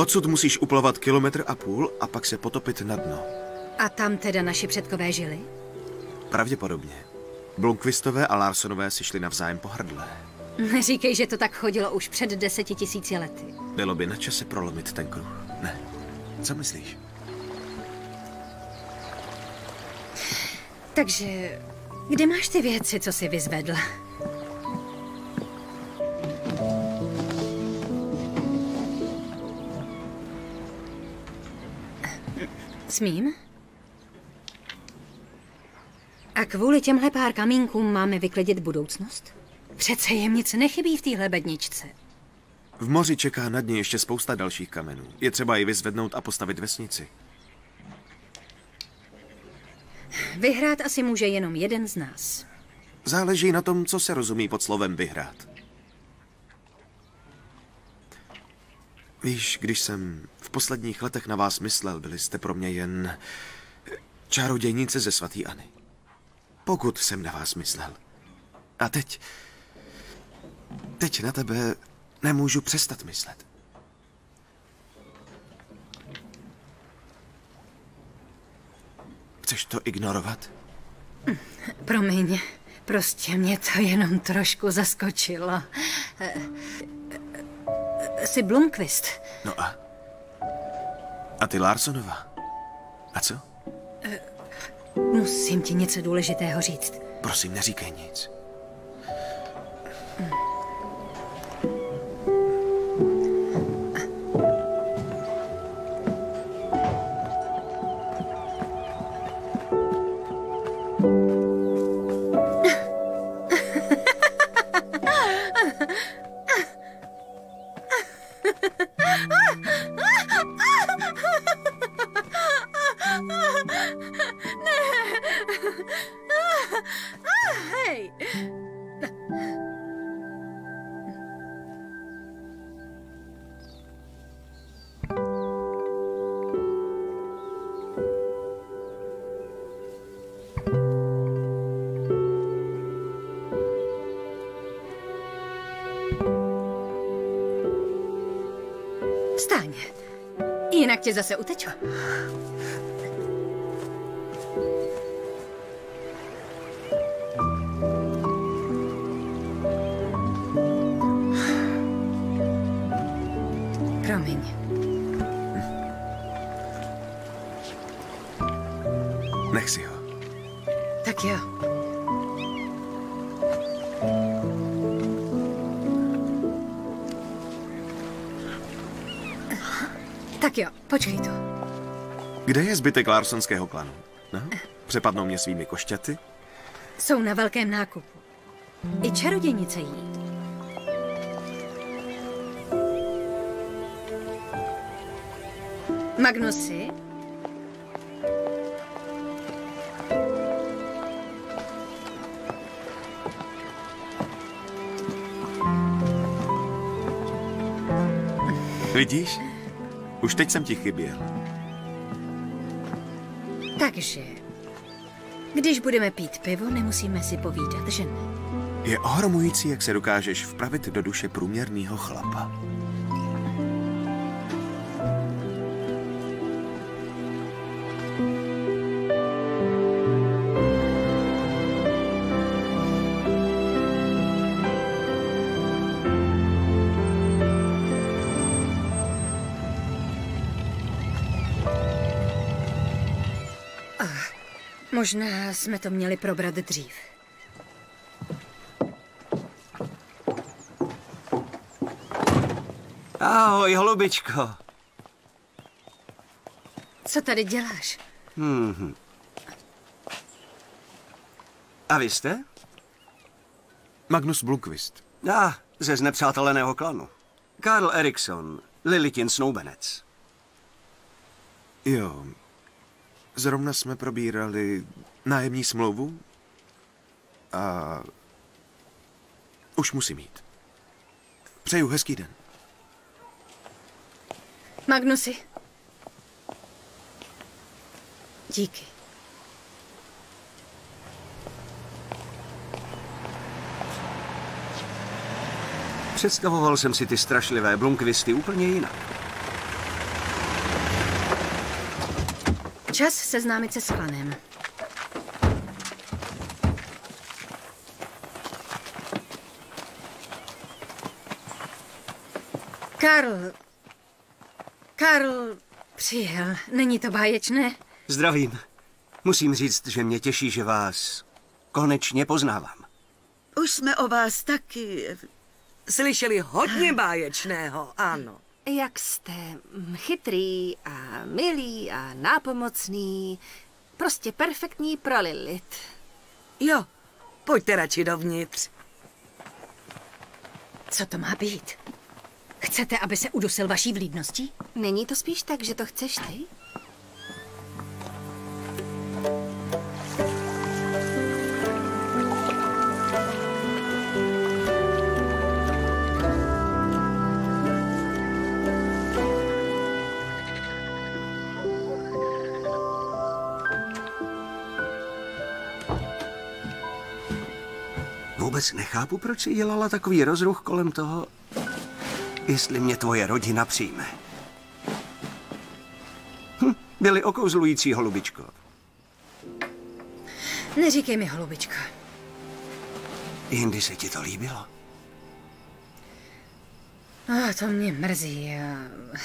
Odsud musíš uplavat kilometr a půl a pak se potopit na dno. A tam teda naši předkové žili? Pravděpodobně. Blomqvistové a Larsonové si šli navzájem pohrdlé. Neříkej, že to tak chodilo už před deseti tisíci lety. Bylo by na čase prolomit ten kruh. Ne. Co myslíš? Takže, kde máš ty věci, co jsi vyzvedl? Smím? A kvůli těmhle pár kamínkům máme vyklidit budoucnost? Přece jim nic nechybí v téhle bedničce. V moři čeká na dně ještě spousta dalších kamenů. Je třeba ji vyzvednout a postavit vesnici. Vyhrát asi může jenom jeden z nás. Záleží na tom, co se rozumí pod slovem vyhrát. Víš, když jsem v posledních letech na vás myslel, byli jste pro mě jen čarodějnice ze svatýAny. Pokud jsem na vás myslel. A teď... Teď na tebe nemůžu přestat myslet. Chceš to ignorovat? Promiň, prostě mě to jenom trošku zaskočilo. Eh, eh, Jsi Blomqvist. No a? A ty Larsonová? A co? Musím ti něco důležitého říct. Prosím, neříkej nic. Hej! Tak jo, počkej tu. Kde je zbytek Larsonského klanu? No? Přepadnou mě svými košťaty? Jsou na velkém nákupu. I čarodějnice jí. Magnusy? Vidíš? Už teď jsem ti chyběl. Takže, když budeme pít pivo, nemusíme si povídat, že ne? Je ohromující, jak se dokážeš vpravit do duše průměrného chlapa. Možná jsme to měli probrat dřív. Ahoj, holubičko. Co tady děláš? Mhm. A vy jste? Magnus Blomqvist. Já, ze znepřáteleného klanu. Karl Eriksson, Lilitin snoubenec. Jo. Zrovna jsme probírali nájemní smlouvu a už musím jít. Přeju hezký den. Magnusy. Díky. Představoval jsem si ty strašlivé Blomqvisty úplně jinak. Čas seznámit se s klanem. Karl. Karl přijel. Není to báječné? Zdravím. Musím říct, že mě těší, že vás konečně poznávám. Už jsme o vás taky... Slyšeli hodně báječného, ano. Jak jste chytrý a milý a nápomocný. Prostě perfektní pro Lilith. Jo, pojďte radši dovnitř. Co to má být? Chcete, aby se udusil vaší vlídností? Není to spíš tak, že to chceš ty? Vůbec nechápu, proč si dělala takový rozruch kolem toho, jestli mě tvoje rodina přijme. Hm, byli okouzlující holubičko. Neříkej mi, holubičko. Jindy se ti to líbilo? Oh, to mě mrzí. Já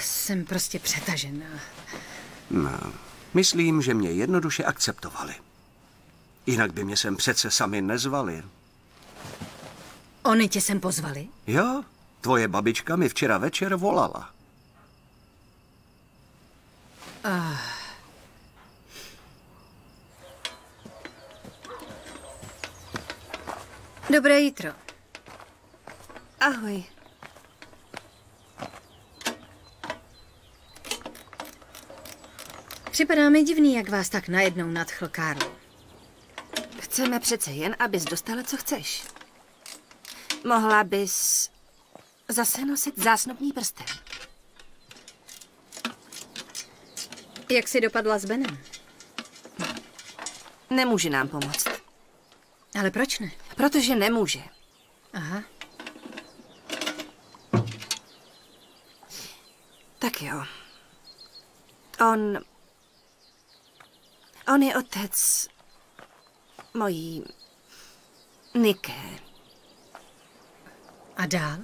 jsem prostě přetažená. No, myslím, že mě jednoduše akceptovali. Jinak by mě sem přece sami nezvali. Oni tě sem pozvali? Jo, tvoje babička mi včera večer volala. Ah. Dobré jítro. Ahoj. Připadá mi divný, jak vás tak najednou nadchl Karl. Chceme přece jen, abys dostala, co chceš. Mohla bys zase nosit zásnobní prsten. Jak si dopadla s Benem? Nemůže nám pomoct. Ale proč ne? Protože nemůže. Aha. Tak jo. On... On je otec mojí Niké. A dál?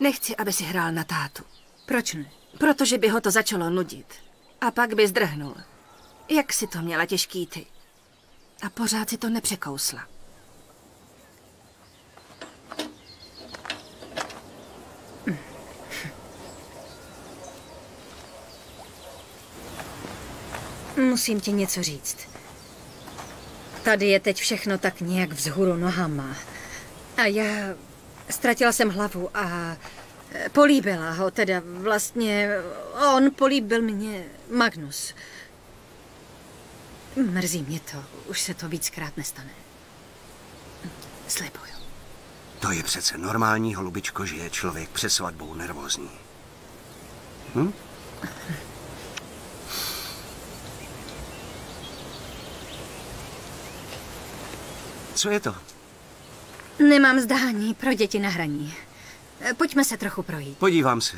Nechci, aby si hrál na tátu. Proč ne? Protože by ho to začalo nudit. A pak by zdrhnul. Jak si to měla těžký ty? A pořád si to nepřekousla. Musím ti něco říct. Tady je teď všechno tak nějak vzhůru nohama. A já ztratila jsem hlavu a políbila ho, teda vlastně on políbil mě Magnus. Mrzí mě to, už se to víckrát nestane. Slibuju. To je přece normální, holubičko, že je člověk před svatbou nervózní. Hm? Co je to? Nemám zdání pro děti na hraní. Pojďme se trochu projít. Podívám se.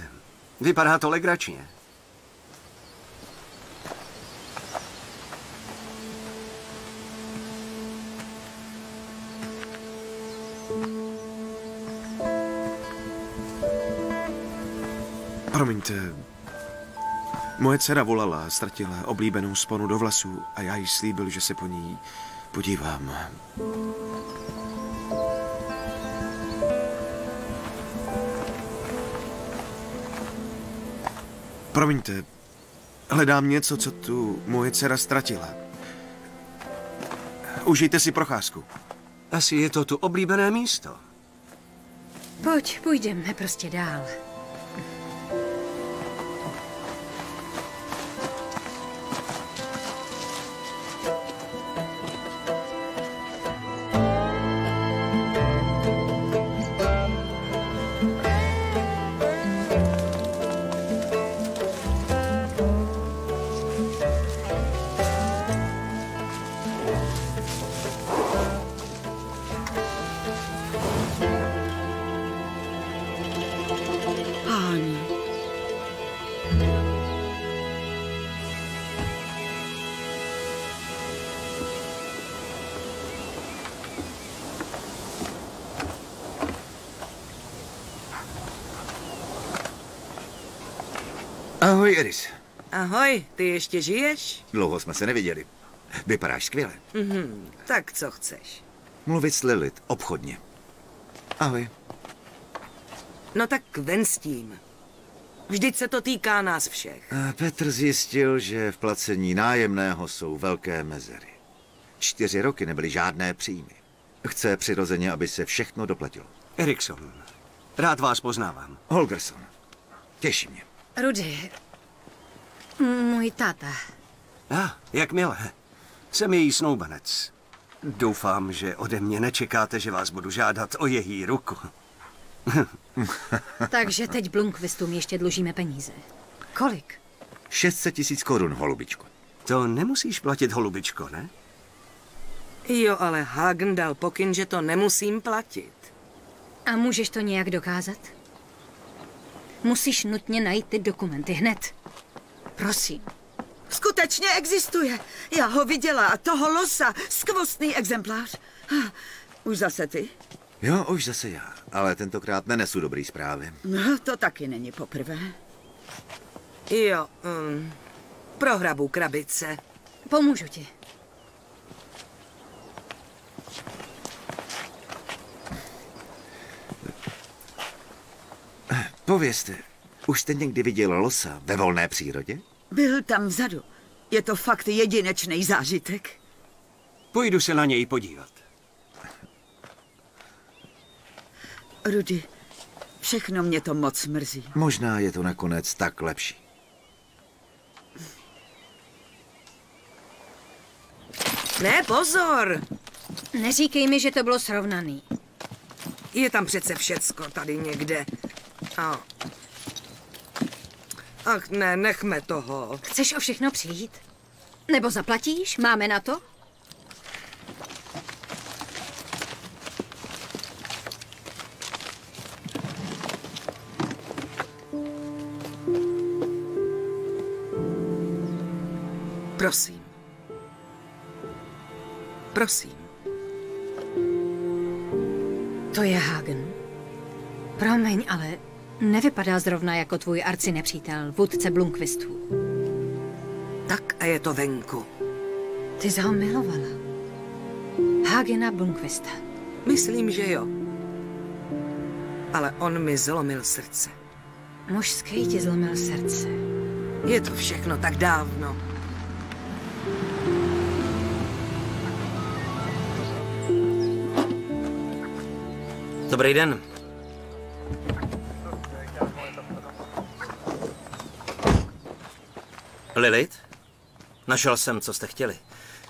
Vypadá to legračně. Promiňte, moje dcera volala, ztratila oblíbenou sponu do vlasů a já jí slíbil, že se po ní podívám. Promiňte, hledám něco, co tu moje dcera ztratila. Užijte si procházku. Asi je to tu oblíbené místo. Pojď, půjdeme prostě dál. Iris. Ahoj, ty ještě žiješ? Dlouho jsme se neviděli. Vypadáš skvěle. Mhm, tak co chceš? Mluvit s Lilith obchodně. Ahoj. No tak ven s tím. Vždyť se to týká nás všech. A Petr zjistil, že v placení nájemného jsou velké mezery. Čtyři roky nebyly žádné příjmy. Chce přirozeně, aby se všechno doplatilo. Erikson, rád vás poznávám. Holgerson, těší mě. Rudy, můj táta. A, ah, jakmile. Jsem její snoubenec. Doufám, že ode mě nečekáte, že vás budu žádat o její ruku. Takže teď Blunkvistům ještě dlužíme peníze. Kolik? 600 tisíc korun, holubičko. To nemusíš platit, holubičko, ne? Jo, ale Hagen dal pokyn, že to nemusím platit. A můžeš to nějak dokázat? Musíš nutně najít ty dokumenty hned. Prosím. Skutečně existuje. Já ho viděla a toho losa. Skvostný exemplář. Už zase ty? Jo, už zase já. Ale tentokrát nenesu dobrý zprávy. No, to taky není poprvé. Jo, um, prohrabu krabice. Pomůžu ti. Povězte, už jste někdy viděl losa ve volné přírodě? Byl tam vzadu. Je to fakt jedinečný zážitek. Půjdu se na něj podívat. Rudy, všechno mě to moc mrzí. Možná je to nakonec tak lepší. Ne, pozor! Neříkej mi, že to bylo srovnaný. Je tam přece všecko tady někde. A... Ach ne, nechme toho. Chceš o všechno přijít? Nebo zaplatíš? Máme na to? Prosím. Prosím. To je Hagen. Promiň, ale nevypadá zrovna jako tvůj arci nepřítel, vůdce Blunkvistů. Tak a je to venku. Ty jsi ho milovala. Hagena Blunkvista. Myslím, že jo. Ale on mi zlomil srdce. Mužský ti zlomil srdce. Je to všechno tak dávno. Dobrý den. Lilith? Našel jsem, co jste chtěli.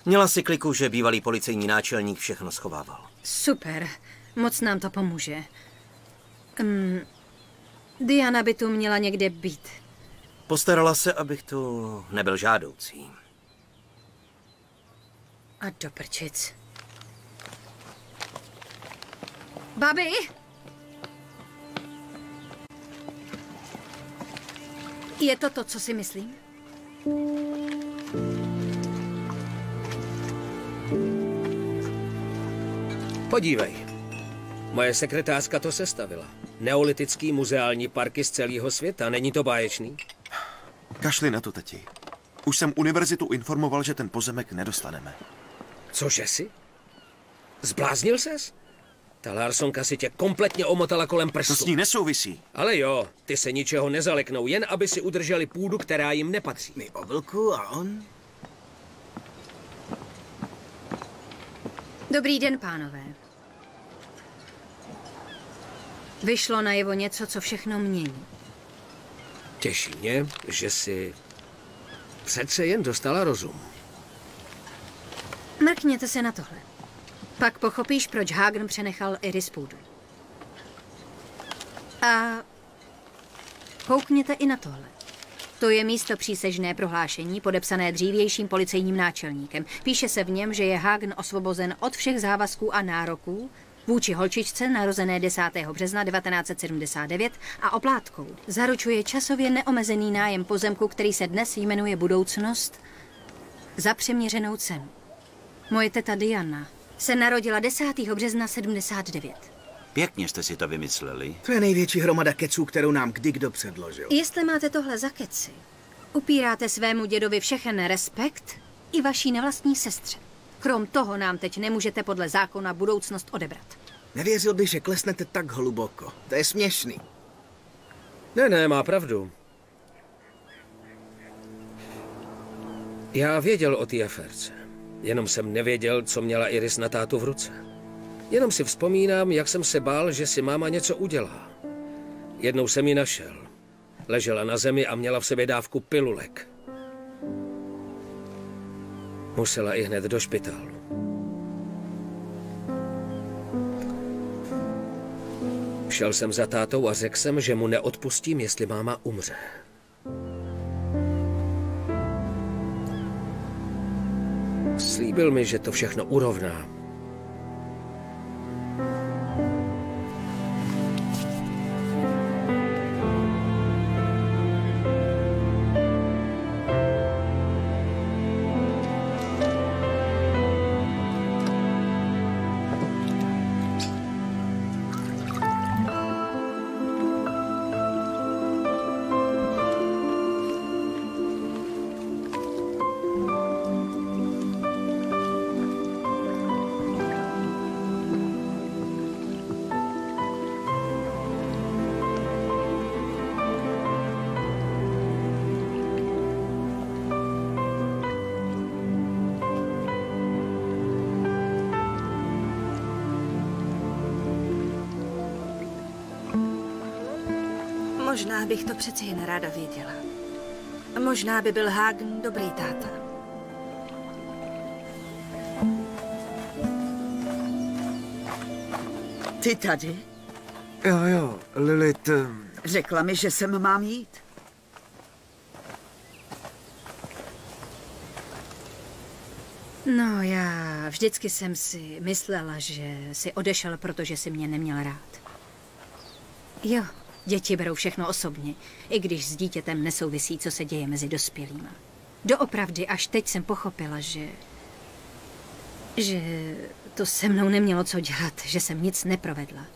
Měla si kliku, že bývalý policejní náčelník všechno schovával. Super, moc nám to pomůže. Um, Diana by tu měla někde být. Postarala se, abych tu nebyl žádoucí. A do prčic. Babi! Je to to, co si myslím? Podívej. Moje sekretářka to sestavila. Neolitický muzeální parky z celého světa. Není to báječný? Kašli na to, tati. Už jsem univerzitu informoval, že ten pozemek nedostaneme. Cože si? Zbláznil ses? Ta Larsonka si tě kompletně omotala kolem prstu. To s ní nesouvisí. Ale jo, ty se ničeho nezaleknou, jen aby si udrželi půdu, která jim nepatří. My o vlku a on? Dobrý den, pánové. Vyšlo najevo něco, co všechno mění. Těší mě, že si přece jen dostala rozum. Mrkněte se na tohle. Pak pochopíš, proč Hagen přenechal Iris půdu. A koukněte i na tohle. To je místo přísežné prohlášení, podepsané dřívějším policejním náčelníkem. Píše se v něm, že je Hagen osvobozen od všech závazků a nároků vůči holčičce narozené 10. března 1979 a oplátkou. Zaručuje časově neomezený nájem pozemku, který se dnes jmenuje Budoucnost, za přeměřenou cenu. Moje teta Diana se narodila 10. března 79. Pěkně jste si to vymysleli. To je největší hromada keců, kterou nám kdy kdo předložil. Jestli máte tohle za keci, Upíráte svému dědovi všechen respekt i vaší nevlastní sestře. Krom toho nám teď nemůžete podle zákona budoucnost odebrat. Nevěřil bych, že klesnete tak hluboko. To je směšný. Ne, ne, má pravdu. Já věděl o té aférce. Jenom jsem nevěděl, co měla Iris na tátu v ruce. Jenom si vzpomínám, jak jsem se bál, že si máma něco udělá. Jednou jsem ji našel. Ležela na zemi a měla v sobě dávku pilulek. Musela i hned do špitálu. Šel jsem za tátou a řekl jsem, že mu neodpustím, jestli máma umře. Slíbil mi, že to všechno urovná. Možná bych to přeci jen ráda věděla. Možná by byl Hagen dobrý táta. Ty tady? Jo, jo, Lilith... ehm, Řekla mi, že sem mám jít. No, já vždycky jsem si myslela, že si odešel, protože si mě neměl rád. Jo, děti berou všechno osobně, i když s dítětem nesouvisí, co se děje mezi dospělými. Doopravdy, až teď jsem pochopila, že... že to se mnou nemělo co dělat, že jsem nic neprovedla.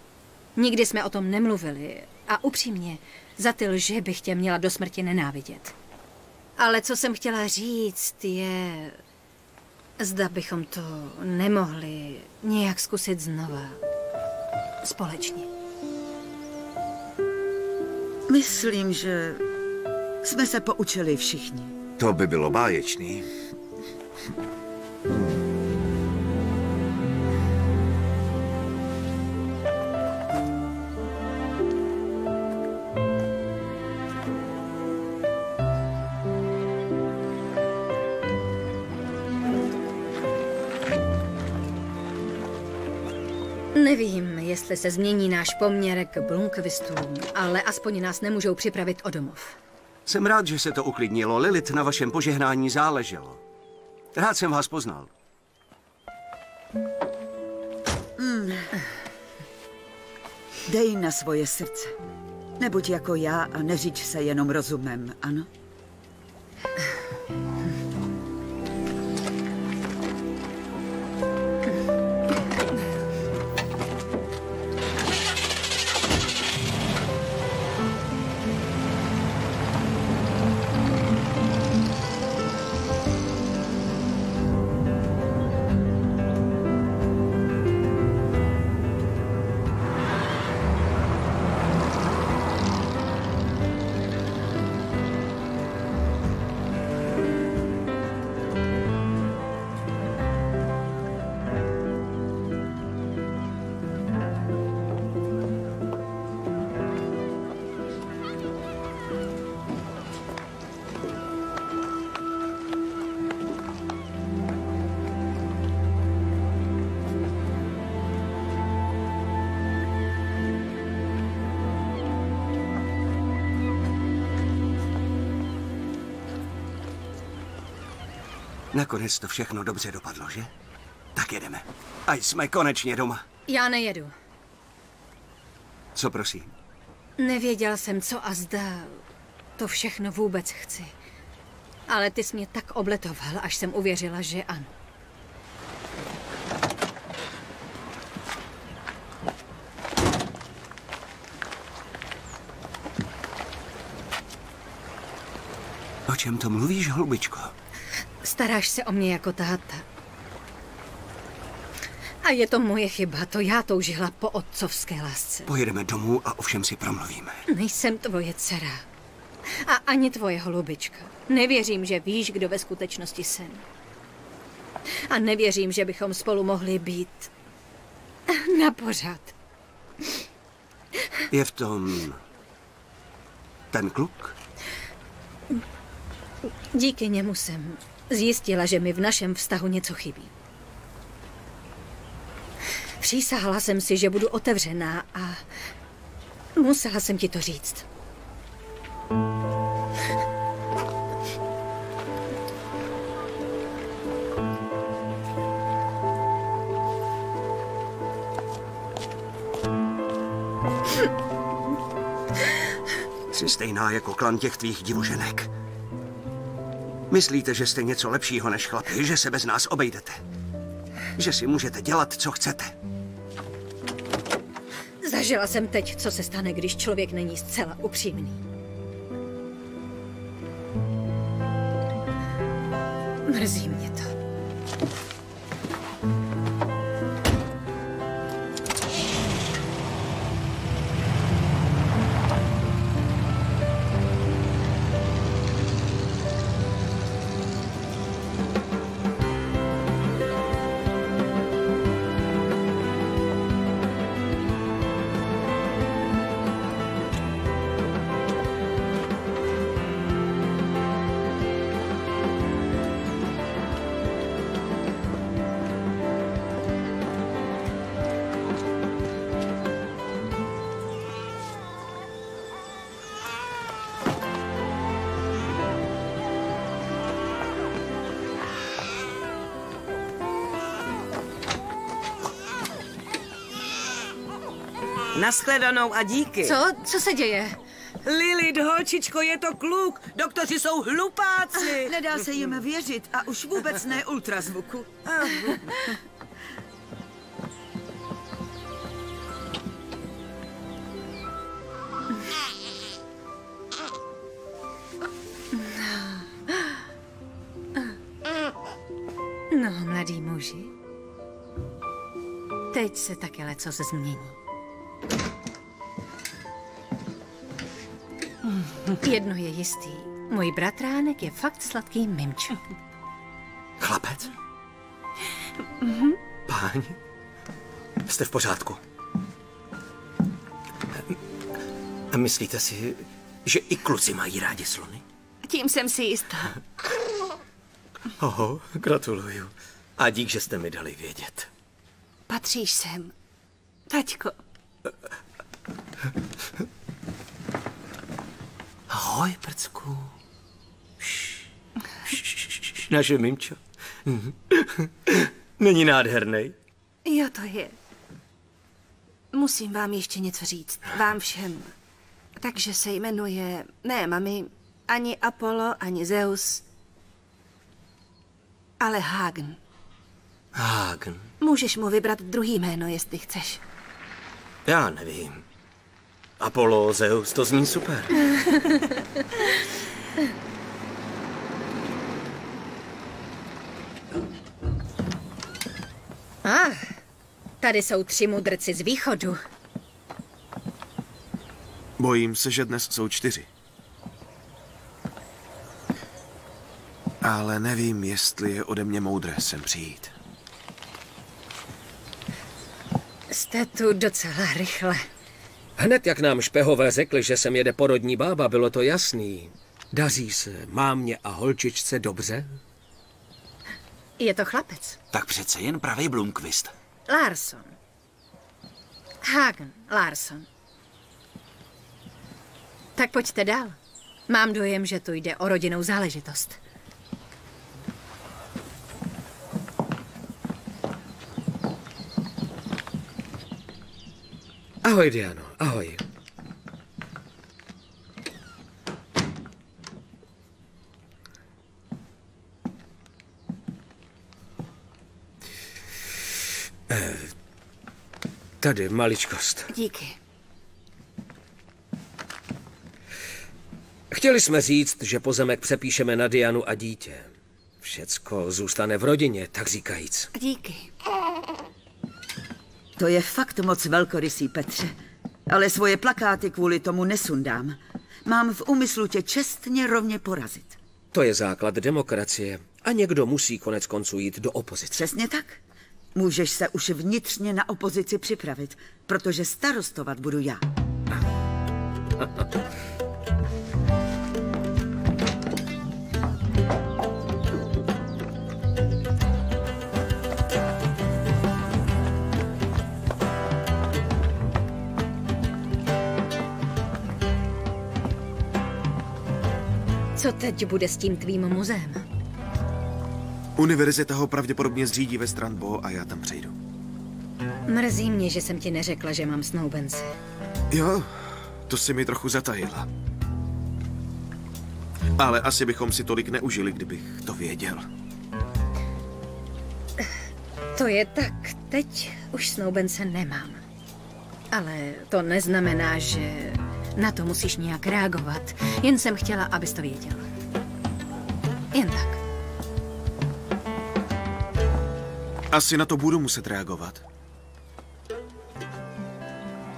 Nikdy jsme o tom nemluvili a upřímně, za ty lže bych tě měla do smrti nenávidět. Ale co jsem chtěla říct je, zda bychom to nemohli nějak zkusit znova. Společně. Myslím, že jsme se poučili všichni. To by bylo báječný. Nevím, jestli se změní náš poměr k Blomkvistům, ale aspoň nás nemůžou připravit o domov. Jsem rád, že se to uklidnilo. Lilith na vašem požehnání záleželo. Rád jsem vás poznal. Mm. Dej na svoje srdce. Nebuď jako já a neříč se jenom rozumem, ano? Nakonec to všechno dobře dopadlo, že? Tak jedeme. A jsme konečně doma. Já nejedu. Co prosím? Nevěděl jsem, co a zda to všechno vůbec chci. Ale ty jsi mě tak obletoval, až jsem uvěřila, že ano. Oči. čem to mluvíš, holubičko? Staráš se o mě jako táta. A je to moje chyba, to já toužila po otcovské lásce. Pojedeme domů a o všem si promluvíme. Nejsem tvoje dcera. A ani tvoje holubička. Nevěřím, že víš, kdo ve skutečnosti jsem. A nevěřím, že bychom spolu mohli být na pořád. Je v tom ten kluk? Díky němu jsem zjistila, že mi v našem vztahu něco chybí. Přísahala jsem si, že budu otevřená a musela jsem ti to říct. Jsi stejná jako klan těch tvých divoženek. Myslíte, že jste něco lepšího než chlapi, že se bez nás obejdete? Že si můžete dělat, co chcete? Zažila jsem teď, co se stane, když člověk není zcela upřímný. Mrzí mě to. Naschledanou a díky. Co? Co se děje? Lilith, holčičko, je to kluk. Doktoři jsou hlupáci. Nedá se jim věřit a už vůbec ne ultrazvuku. No, mladý muži. Teď se také leco se změní. Jedno je jistý. Můj bratránek je fakt sladký mimčo. Chlapec? Páň? Jste v pořádku? A myslíte si, že i kluci mají rádi slony? Tím jsem si jistá. Oho, gratuluju. A dík, že jste mi dali vědět. Patříš sem. Taťko. Ahoj, prcku. Naše mimčo. Není nádherný. Jo, to je. Musím vám ještě něco říct. Vám všem. Takže se jmenuje, ne mami, ani Apollo, ani Zeus, ale Hagen. Hagen. Můžeš mu vybrat druhý jméno, jestli chceš. Já nevím. Apollo, Zeus, to zní super. A, ah, tady jsou tři mudrci z východu. Bojím se, že dnes jsou čtyři. Ale nevím, jestli je ode mě moudré sem přijít. Jste tu docela rychle. Hned jak nám špehové řekli, že sem jede porodní bába, bylo to jasný. Daří se mámě a holčičce dobře? Je to chlapec. Tak přece jen pravý Blumquist. Larson. Hagen Larson. Tak pojďte dál. Mám dojem, že tu jde o rodinnou záležitost. Ahoj, Diano, ahoj. Eh, Tady, maličkost. Díky. Chtěli jsme říct, že pozemek přepíšeme na Dianu a dítě. Všecko zůstane v rodině, tak říkajíc. Díky. To je fakt moc velkorysý, Petře. Ale svoje plakáty kvůli tomu nesundám. Mám v úmyslu tě čestně rovně porazit. To je základ demokracie. A někdo musí konec konců jít do opozice. Přesně tak. Můžeš se už vnitřně na opozici připravit, protože starostovat budu já. teď bude s tím tvým muzeem? Univerzita ho pravděpodobně zřídí ve Strandbo a já tam přejdu. Mrzí mě, že jsem ti neřekla, že mám snoubenci. Jo, to si mi trochu zatajila. Ale asi bychom si tolik neužili, kdybych to věděl. To je tak, teď už snoubence nemám. Ale to neznamená, že na to musíš nějak reagovat. Jen jsem chtěla, abys to věděl. Jen tak. Asi na to budu muset reagovat.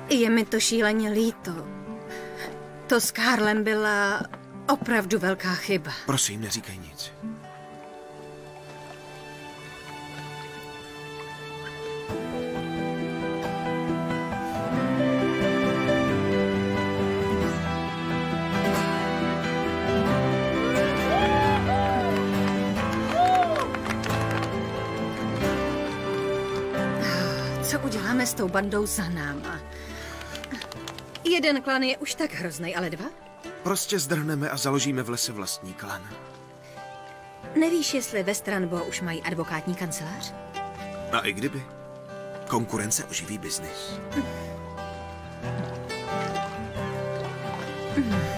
Je mi to šíleně líto. To s Karlem byla opravdu velká chyba. Prosím, neříkej nic. S tou bandou za náma? Jeden klan je už tak hrozný, ale dva? Prostě zdrhneme a založíme v lese vlastní klan. Nevíš, jestli ve Stranbo už mají advokátní kancelář? A i kdyby. Konkurence oživí biznis. Mm.